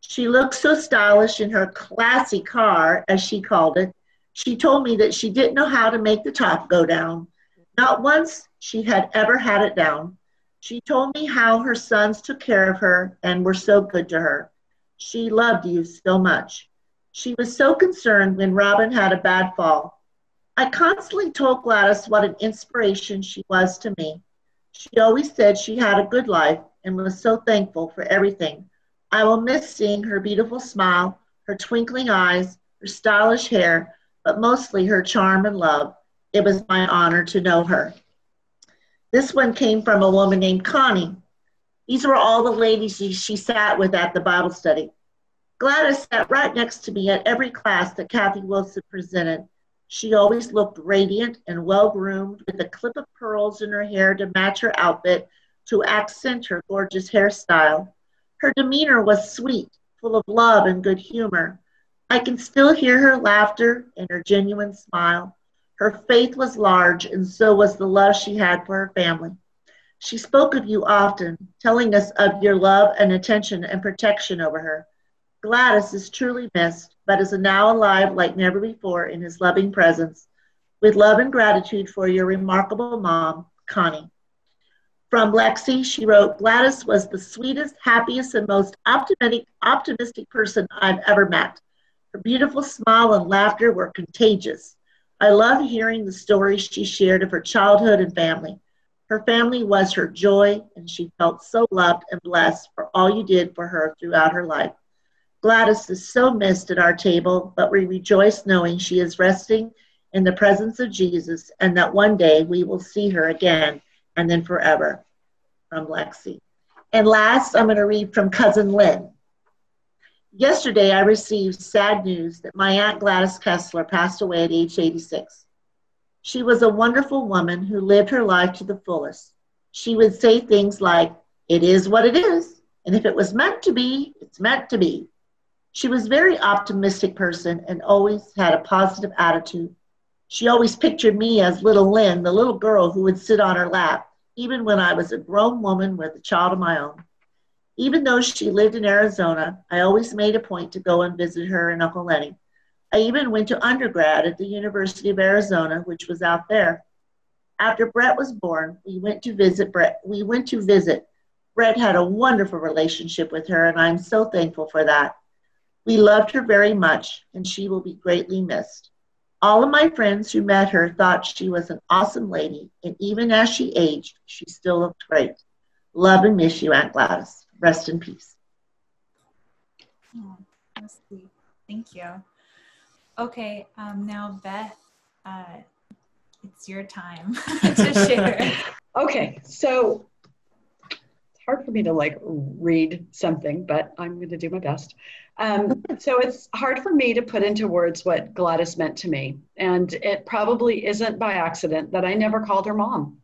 [SPEAKER 8] She looked so stylish in her classy car, as she called it, she told me that she didn't know how to make the top go down. Not once she had ever had it down. She told me how her sons took care of her and were so good to her. She loved you so much. She was so concerned when Robyn had a bad fall. I constantly told Gladys what an inspiration she was to me. She always said she had a good life and was so thankful for everything. I will miss seeing her beautiful smile, her twinkling eyes, her stylish hair, but mostly her charm and love. It was my honor to know her. This one came from a woman named Connie. These were all the ladies she, she sat with at the Bible study. Gladys sat right next to me at every class that Kathy Wilson presented. She always looked radiant and well groomed with a clip of pearls in her hair to match her outfit to accent her gorgeous hairstyle. Her demeanor was sweet, full of love and good humor. I can still hear her laughter and her genuine smile. Her faith was large, and so was the love she had for her family. She spoke of you often, telling us of your love and attention and protection over her. Gladys is truly missed, but is now alive like never before in his loving presence. With love and gratitude for your remarkable mom, Connie. From Lexi, she wrote, Gladys was the sweetest, happiest, and most optimistic, optimistic person I've ever met. Her beautiful smile and laughter were contagious. I love hearing the stories she shared of her childhood and family. Her family was her joy, and she felt so loved and blessed for all you did for her throughout her life. Gladys is so missed at our table, but we rejoice knowing she is resting in the presence of Jesus and that one day we will see her again and then forever. From Lexi. And last, I'm going to read from Cousin Lynn. Yesterday, I received sad news that my Aunt Gladys Kessler passed away at age 86. She was a wonderful woman who lived her life to the fullest. She would say things like, It is what it is, and if it was meant to be, it's meant to be. She was a very optimistic person and always had a positive attitude. She always pictured me as little Lynn, the little girl who would sit on her lap, even when I was a grown woman with a child of my own. Even though she lived in Arizona, I always made a point to go and visit her and Uncle Lenny. I even went to undergrad at the University of Arizona, which was out there. After Brett was born, we went to visit Brett. We went to visit. Brett had a wonderful relationship with her, and I'm so thankful for that. We loved her very much, and she will be greatly missed. All of my friends who met her thought she was an awesome lady, and even as she aged, she still looked great. Love and miss you, Aunt Gladys. Rest in peace.
[SPEAKER 1] Oh. Thank you. Okay, um, now Beth, uh, it's your time <laughs> to share. <laughs>
[SPEAKER 2] okay, so it's hard for me to like read something, but I'm going to do my best. Um, <laughs> so it's hard for me to put into words what Gladys meant to me. And it probably isn't by accident that I never called her mom,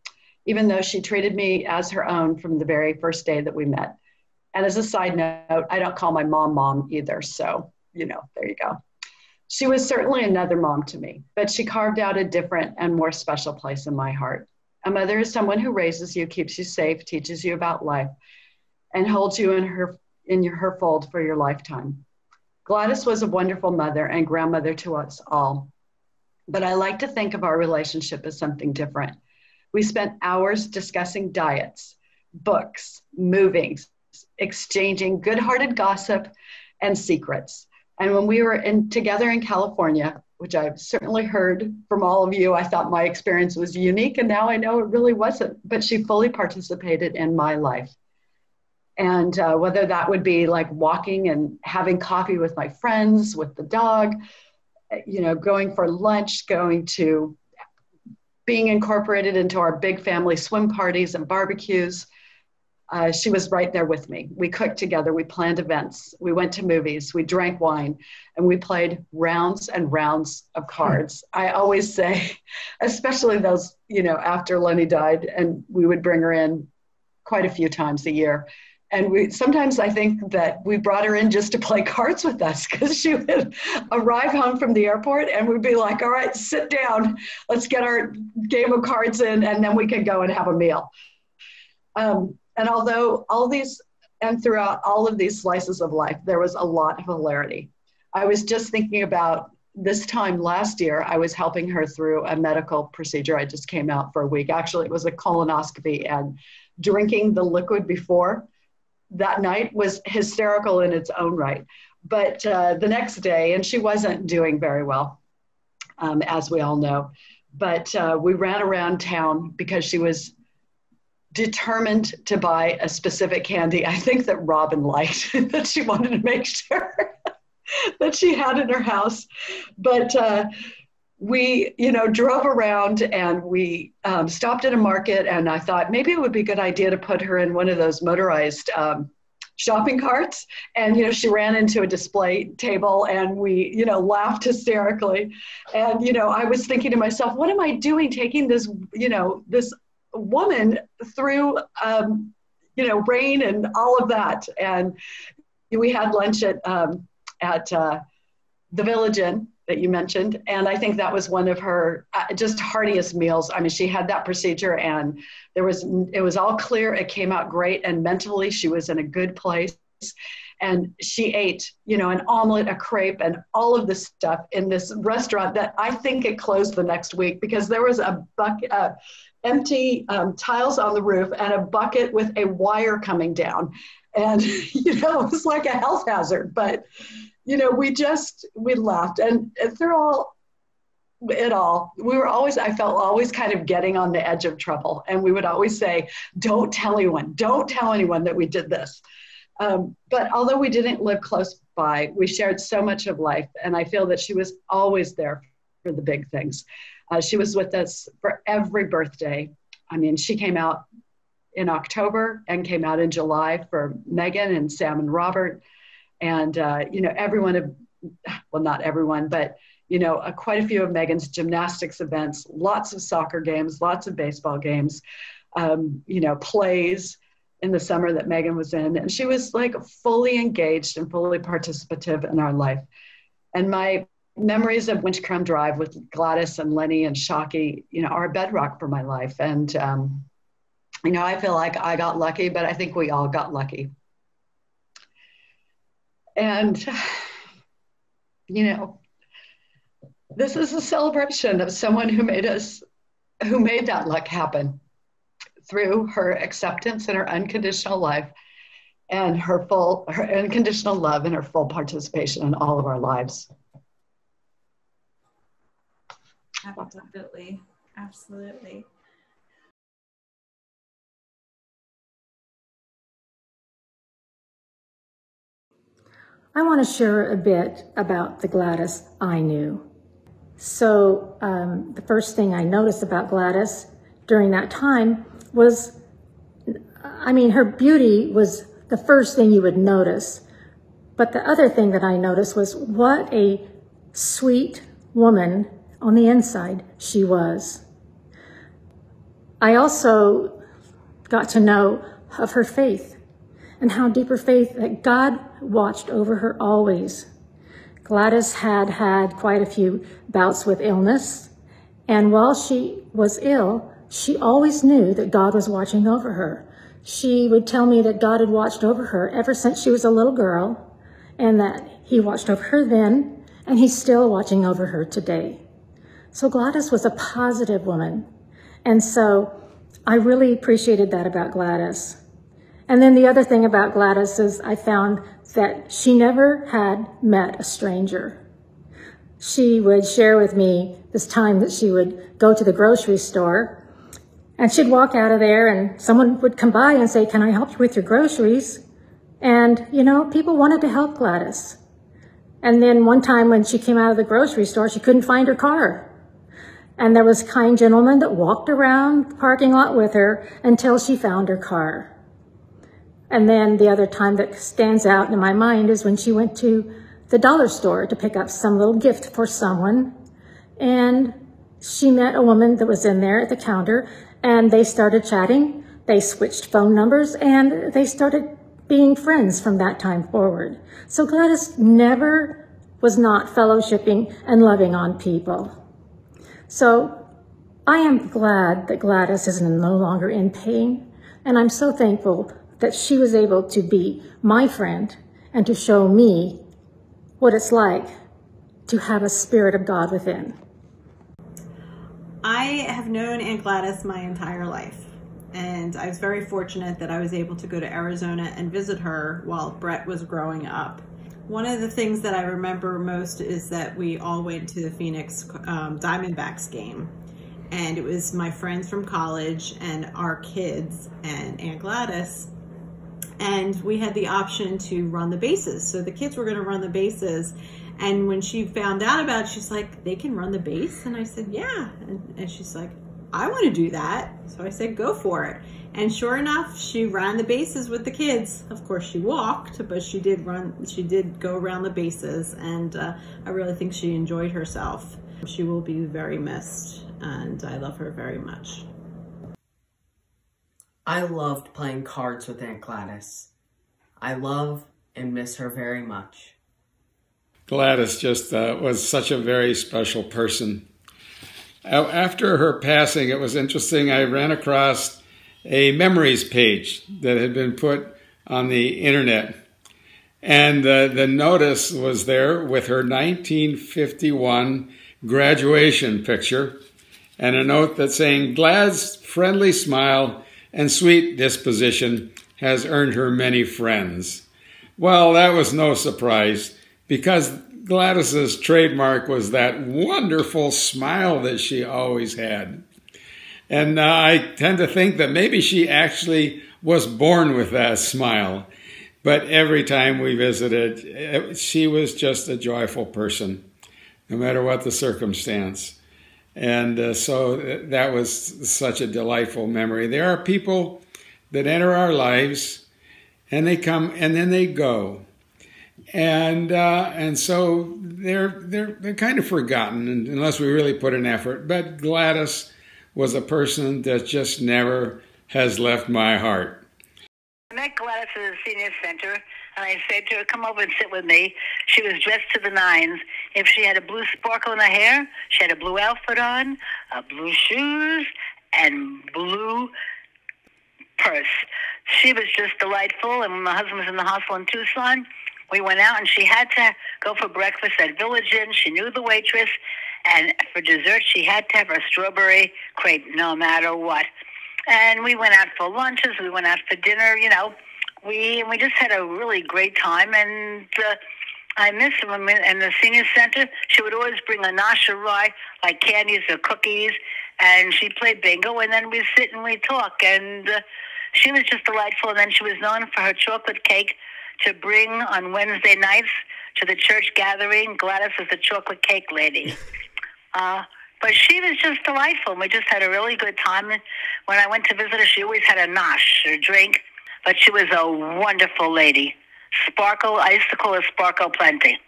[SPEAKER 2] even though she treated me as her own from the very first day that we met. And as a side note, I don't call my mom mom either. So, you know, there you go. She was certainly another mom to me, but she carved out a different and more special place in my heart. A mother is someone who raises you, keeps you safe, teaches you about life, and holds you in her in your, her fold for your lifetime. Gladys was a wonderful mother and grandmother to us all, but I like to think of our relationship as something different. We spent hours discussing diets, books, movies, exchanging good hearted gossip and secrets. And when we were in, together in California, which I've certainly heard from all of you, I thought my experience was unique, and now I know it really wasn't. But she fully participated in my life. And uh, whether that would be like walking and having coffee with my friends, with the dog, you know, going for lunch, going to being incorporated into our big family swim parties and barbecues, uh, she was right there with me. We cooked together, we planned events, we went to movies, we drank wine, and we played rounds and rounds of cards. I always say, <laughs> especially those, you know, after Lenny died, and we would bring her in quite a few times a year. And we sometimes I think that we brought her in just to play <laughs> cards with us because she would arrive home from the airport and we'd be like, all right, sit down, let's get our game of cards in, and then we can go and have a meal. Um, and although all these, and throughout all of these slices of life, there was a lot of hilarity. I was just thinking about this time last year, I was helping her through a medical procedure. I just came out for a week. Actually, it was a colonoscopy, and drinking the liquid before that night was hysterical in its own right. But uh, the next day, and she wasn't doing very well, um, as we all know, but uh, we ran around town because she was determined to buy a specific candy. I think that Robyn liked <laughs> that she wanted to make sure <laughs> that she had in her house. But uh, we, you know, drove around and we um, stopped at a market, and I thought maybe it would be a good idea to put her in one of those motorized um, shopping carts. And, you know, she ran into a display table and we, you know, laughed hysterically. And, you know, I was thinking to myself, what am I doing taking this, you know, this woman through, um, you know, rain and all of that. And we had lunch at, um, at uh, the Village Inn that you mentioned. And I think that was one of her uh, just heartiest meals. I mean, she had that procedure and there was, it was all clear. It came out great. And mentally, she was in a good place. And she ate, you know, an omelet, a crepe, and all of this stuff in this restaurant that I think it closed the next week because there was a bucket, uh, empty um, tiles on the roof and a bucket with a wire coming down. And, <laughs> you know, it was like a health hazard. But you know, we just we laughed, and through all it all, we were always I felt always kind of getting on the edge of trouble, and we would always say, "Don't tell anyone, don't tell anyone that we did this." Um, but although we didn't live close by, we shared so much of life, and I feel that she was always there for the big things. Uh, she was with us for every birthday. I mean, she came out in October and came out in July for Megan and Sam and Robert and uh, you know everyone of, well not everyone but you know uh, quite a few of megan's gymnastics events lots of soccer games lots of baseball games um, you know plays in the summer that megan was in and she was like fully engaged and fully participative in our life and my memories of Winchcombe Drive with Gladys and Lenny and Shockey, you know, are a bedrock for my life. And, um, you know, I feel like I got lucky, but I think we all got lucky. And, you know, this is a celebration of someone who made us, who made that luck happen through her acceptance and her unconditional life and her full, her unconditional love and her full participation in all of our lives.
[SPEAKER 1] Absolutely. Absolutely.
[SPEAKER 11] I want to share a bit about the Gladys I knew. So, um, the first thing I noticed about Gladys during that time was, I mean, her beauty was the first thing you would notice. But the other thing that I noticed was what a sweet woman on the inside she was. I also got to know of her faith and how deep her faith that God watched over her always. Gladys had had quite a few bouts with illness, and while she was ill, she always knew that God was watching over her. She would tell me that God had watched over her ever since she was a little girl, and that he watched over her then, and he's still watching over her today. So Gladys was a positive woman. And so I really appreciated that about Gladys. And then the other thing about Gladys is I found that she never had met a stranger. She would share with me this time that she would go to the grocery store and she'd walk out of there and someone would come by and say, can I help you with your groceries? And, you know, people wanted to help Gladys. And then one time when she came out of the grocery store, she couldn't find her car. And there was a kind gentleman that walked around the parking lot with her until she found her car. And then the other time that stands out in my mind is when she went to the dollar store to pick up some little gift for someone. And she met a woman that was in there at the counter and they started chatting. They switched phone numbers and they started being friends from that time forward. So Gladys never was not fellowshipping and loving on people. So I am glad that Gladys is no longer in pain. And I'm so thankful that she was able to be my friend and to show me what it's like to have a spirit of God within.
[SPEAKER 12] I have known Aunt Gladys my entire life. And I was very fortunate that I was able to go to Arizona and visit her while Brett was growing up. One of the things that I remember most is that we all went to the Phoenix um, Diamondbacks game. And it was my friends from college and our kids and Aunt Gladys and we had the option to run the bases. So the kids were going to run the bases. And when she found out about it, she's like, they can run the base? And I said, yeah. And, and she's like, I want to do that. So I said, go for it. And sure enough, she ran the bases with the kids. Of course, she walked, but she did run, she did go around the bases. And uh, I really think she enjoyed herself. She will be very missed, and I love her very much.
[SPEAKER 13] I loved playing cards with Aunt Gladys. I love and miss her very much.
[SPEAKER 14] Gladys just uh, was such a very special person. After her passing, it was interesting. I ran across a memories page that had been put on the internet. And uh, the notice was there with her 1951 graduation picture and a note that saying, Glad's friendly smile and sweet disposition has earned her many friends. Well, that was no surprise because Gladys's trademark was that wonderful smile that she always had. And uh, I tend to think that maybe she actually was born with that smile. But every time we visited, she was just a joyful person, no matter what the circumstance. And uh, so that was such a delightful memory. There are people that enter our lives and they come and then they go. And uh, and so they're they're they're kind of forgotten unless we really put an effort. But Gladys was a person that just never has left my heart.
[SPEAKER 15] I met Gladys at the senior center, and I said to her, "Come over and sit with me." She was dressed to the nines. If she had a blue sparkle in her hair, she had a blue outfit on, uh, blue shoes, and blue purse. She was just delightful. And when my husband was in the hospital in Tucson, we went out and she had to go for breakfast at Village Inn. She knew the waitress. And for dessert, she had to have a strawberry crepe no matter what. And we went out for lunches. We went out for dinner. You know, we we just had a really great time. And uh, I miss her. In the senior center, she would always bring a nasha rye, like candies or cookies. And she played bingo. And then we sit and we talk. And uh, she was just delightful. And then she was known for her chocolate cake to bring on Wednesday nights to the church gathering. Gladys was the chocolate cake lady. <laughs> Uh, but she was just delightful. We just had a really good time. When I went to visit her, she always had a nosh or drink, but she was a wonderful lady. Sparkle, I used to call her Sparkle Plenty.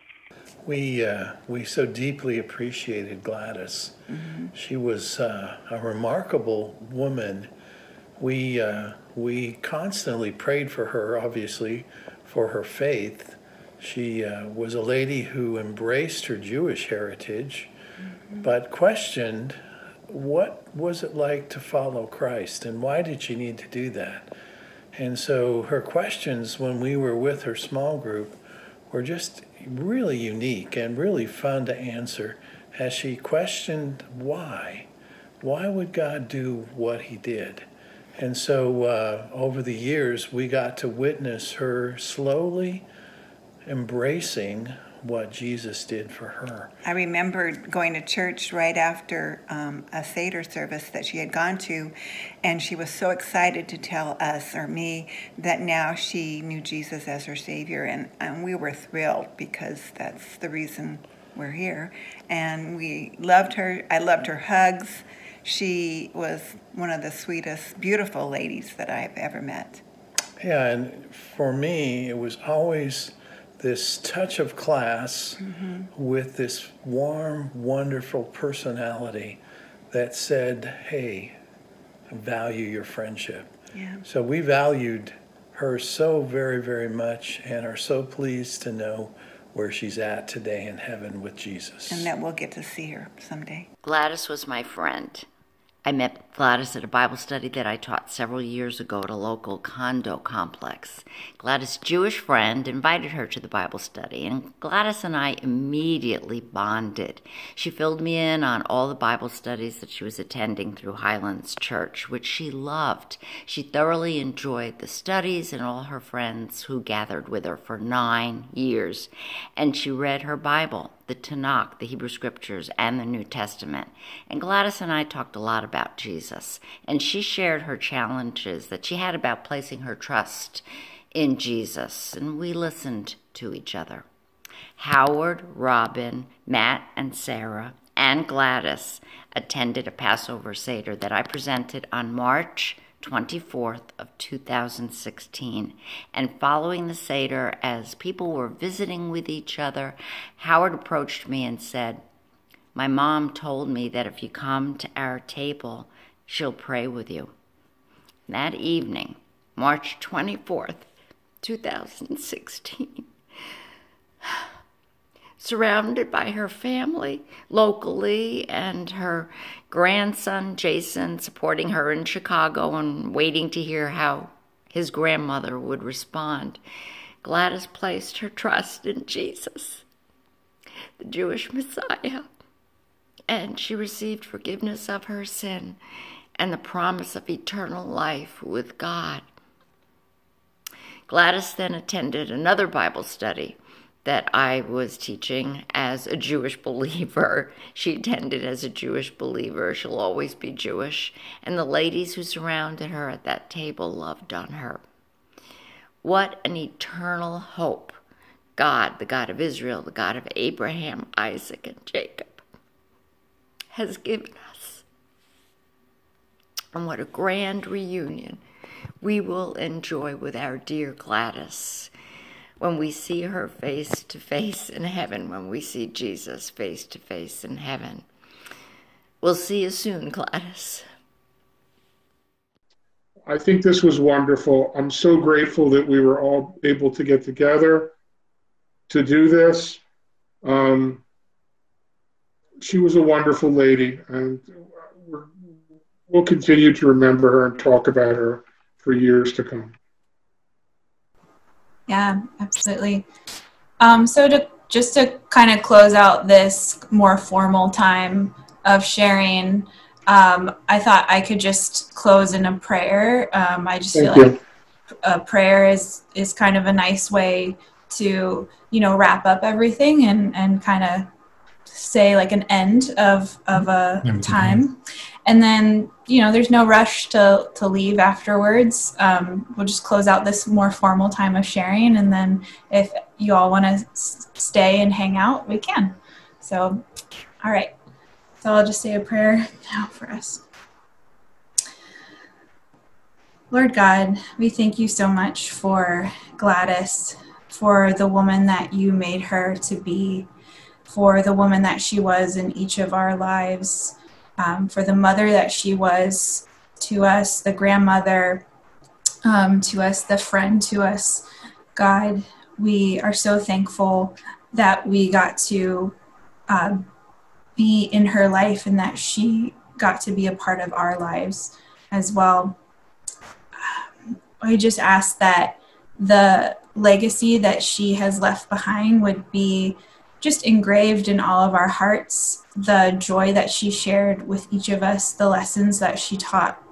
[SPEAKER 16] We, uh, we so deeply appreciated Gladys. Mm-hmm. She was uh, a remarkable woman. We, uh, we constantly prayed for her, obviously, for her faith. She uh, was a lady who embraced her Jewish heritage, mm-hmm. but questioned what was it like to follow Christ and why did she need to do that? And so her questions when we were with her small group were just really unique and really fun to answer as she questioned why. Why would God do what he did? And so uh, over the years, we got to witness her slowly embracing what Jesus did for her.
[SPEAKER 17] I remember going to church right after um, a Seder service that she had gone to, and she was so excited to tell us, or me, that now she knew Jesus as her Savior. And, and we were thrilled because that's the reason we're here. And we loved her. I loved her hugs. She was one of the sweetest, beautiful ladies that I've ever met.
[SPEAKER 16] Yeah, and for me, it was always this touch of class mm-hmm. with this warm, wonderful personality that said, hey, value your friendship. Yeah. So we valued her so very, very much and are so pleased to know where she's at today in heaven with Jesus.
[SPEAKER 17] And that we'll get to see her someday.
[SPEAKER 18] Gladys was my friend. I met Gladys at a Bible study that I taught several years ago at a local condo complex. Gladys' Jewish friend invited her to the Bible study, and Gladys and I immediately bonded. She filled me in on all the Bible studies that she was attending through Highlands Church, which she loved. She thoroughly enjoyed the studies and all her friends who gathered with her for nine years, and she read her Bible the Tanakh, the Hebrew Scriptures, and the New Testament. And Gladys and I talked a lot about Jesus, and she shared her challenges that she had about placing her trust in Jesus, and we listened to each other. Howard, Robyn, Matt, and Sarah, and Gladys attended a Passover Seder that I presented on March 24th of 2016. And following the Seder, as people were visiting with each other, Howard approached me and said, My mom told me that if you come to our table, she'll pray with you. That evening, March 24th, 2016, surrounded by her family locally and her grandson Jason supporting her in Chicago and waiting to hear how his grandmother would respond. Gladys placed her trust in Jesus, the Jewish Messiah, and she received forgiveness of her sin and the promise of eternal life with God. Gladys then attended another Bible study that I was teaching as a Jewish believer. <laughs> She attended as a Jewish believer. She'll always be Jewish. And the ladies who surrounded her at that table loved on her. What an eternal hope God, the God of Israel, the God of Abraham, Isaac, and Jacob, has given us. And what a grand reunion we will enjoy with our dear Gladys when we see her face to face in heaven, when we see Jesus face to face in heaven. We'll see you soon, Gladys.
[SPEAKER 9] I think this was wonderful. I'm so grateful that we were all able to get together to do this. Um, she was a wonderful lady, and we'll continue to remember her and talk about her for years to come.
[SPEAKER 1] Yeah, absolutely. Um, so to just to kind of close out this more formal time of sharing, um, I thought I could just close in a prayer. Um, I just Thank feel you. like a prayer is is kind of a nice way to you know wrap up everything and and kind of say like an end of of a time and then you know there's no rush to to leave afterwards. Um, we'll just close out this more formal time of sharing. And then if you all want to stay and hang out we can. So all right. So i'll just say a prayer <laughs> now for us. Lord god we thank you so much for gladys for the woman that you made her to be for the woman that she was in each of our lives um, for the mother that she was to us, the grandmother um, to us, the friend to us. God, we are so thankful that we got to uh, be in her life and that she got to be a part of our lives as well. I just ask that the legacy that she has left behind would be just engraved in all of our hearts the joy that she shared with each of us, the lessons that she taught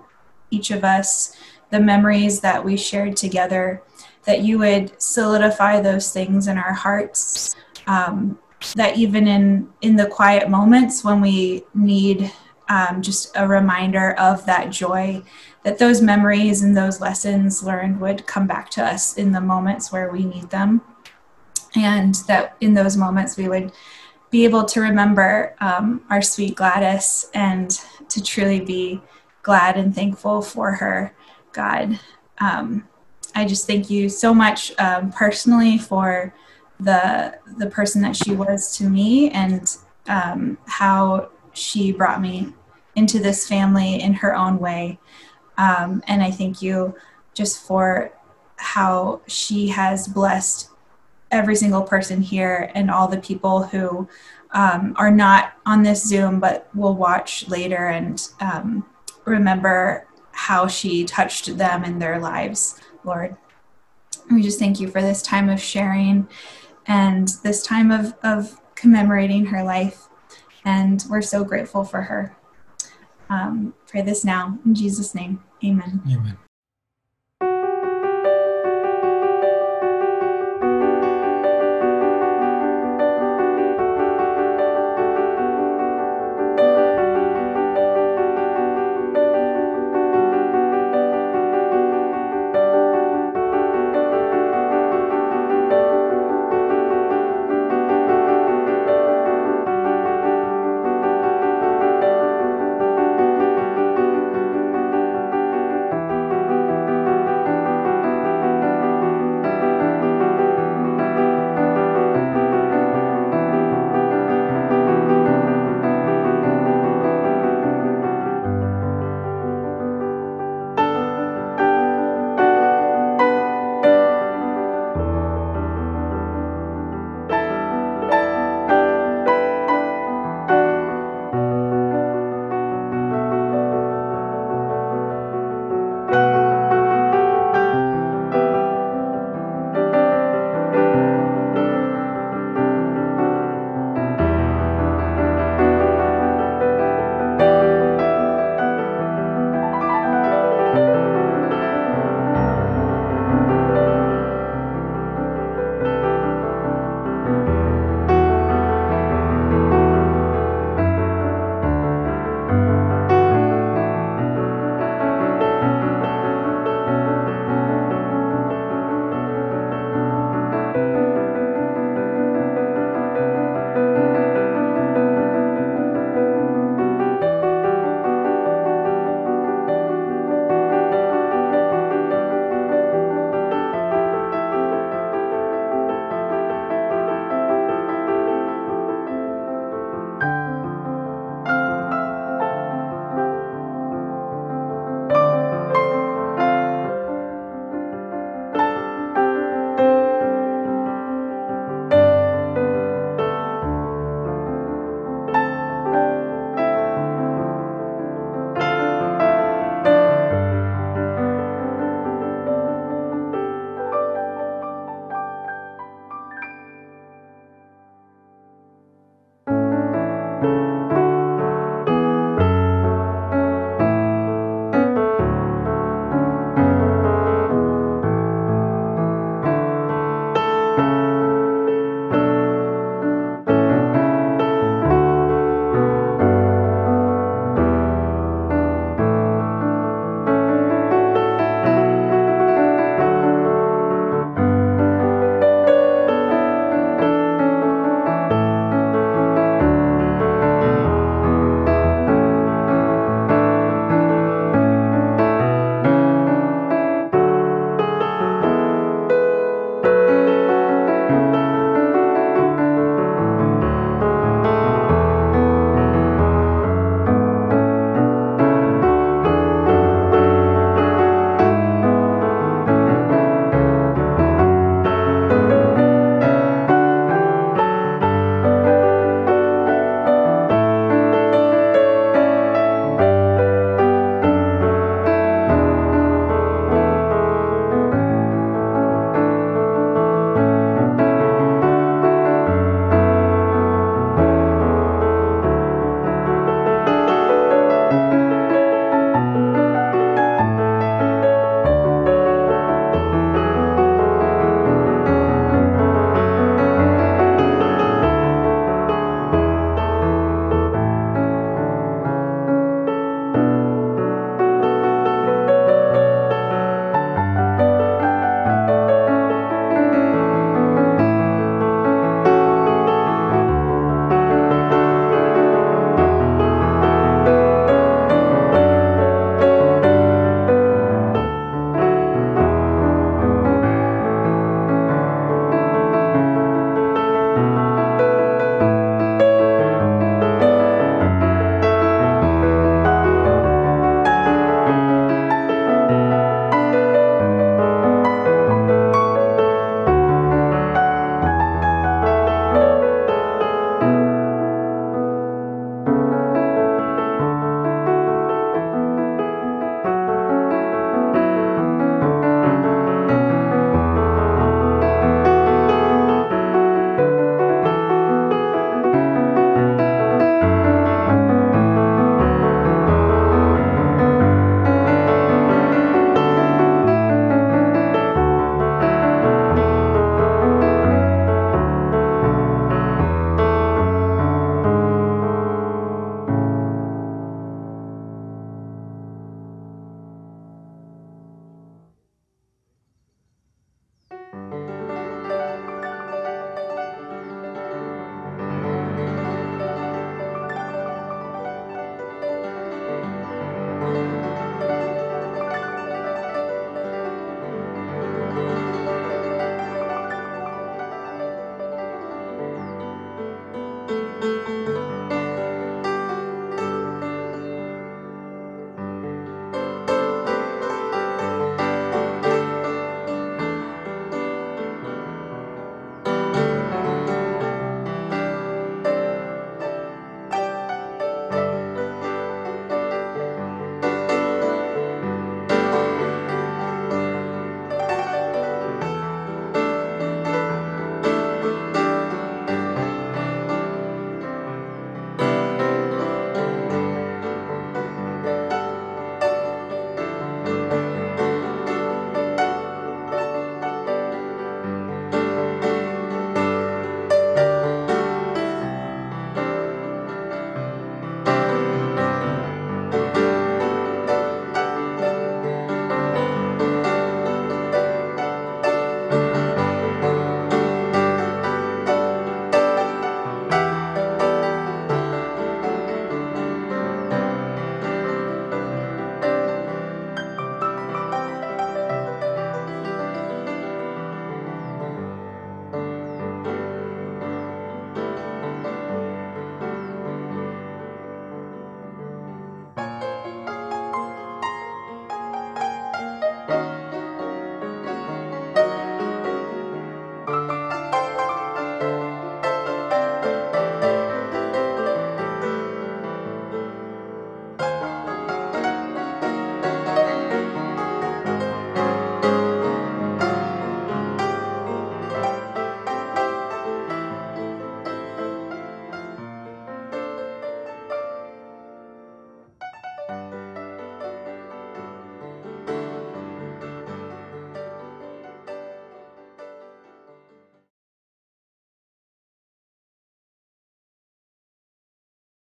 [SPEAKER 1] each of us, the memories that we shared together, that you would solidify those things in our hearts. Um, that even in in the quiet moments when we need um, just a reminder of that joy, that those memories and those lessons learned would come back to us in the moments where we need them and that in those moments we would be able to remember um, our sweet Gladys and to truly be glad and thankful for her, God. Um, I just thank you so much um, personally for the the person that she was to me and um, how she brought me into this family in her own way. Um, and I thank you just for how she has blessed every single person here and all the people who um, are not on this Zoom but will watch later and um, remember how she touched them in their lives, Lord. We just thank you for this time of sharing and this time of, of commemorating her life. And we're so grateful for her. Um, pray this now in Jesus' name. Amen.
[SPEAKER 7] Amen.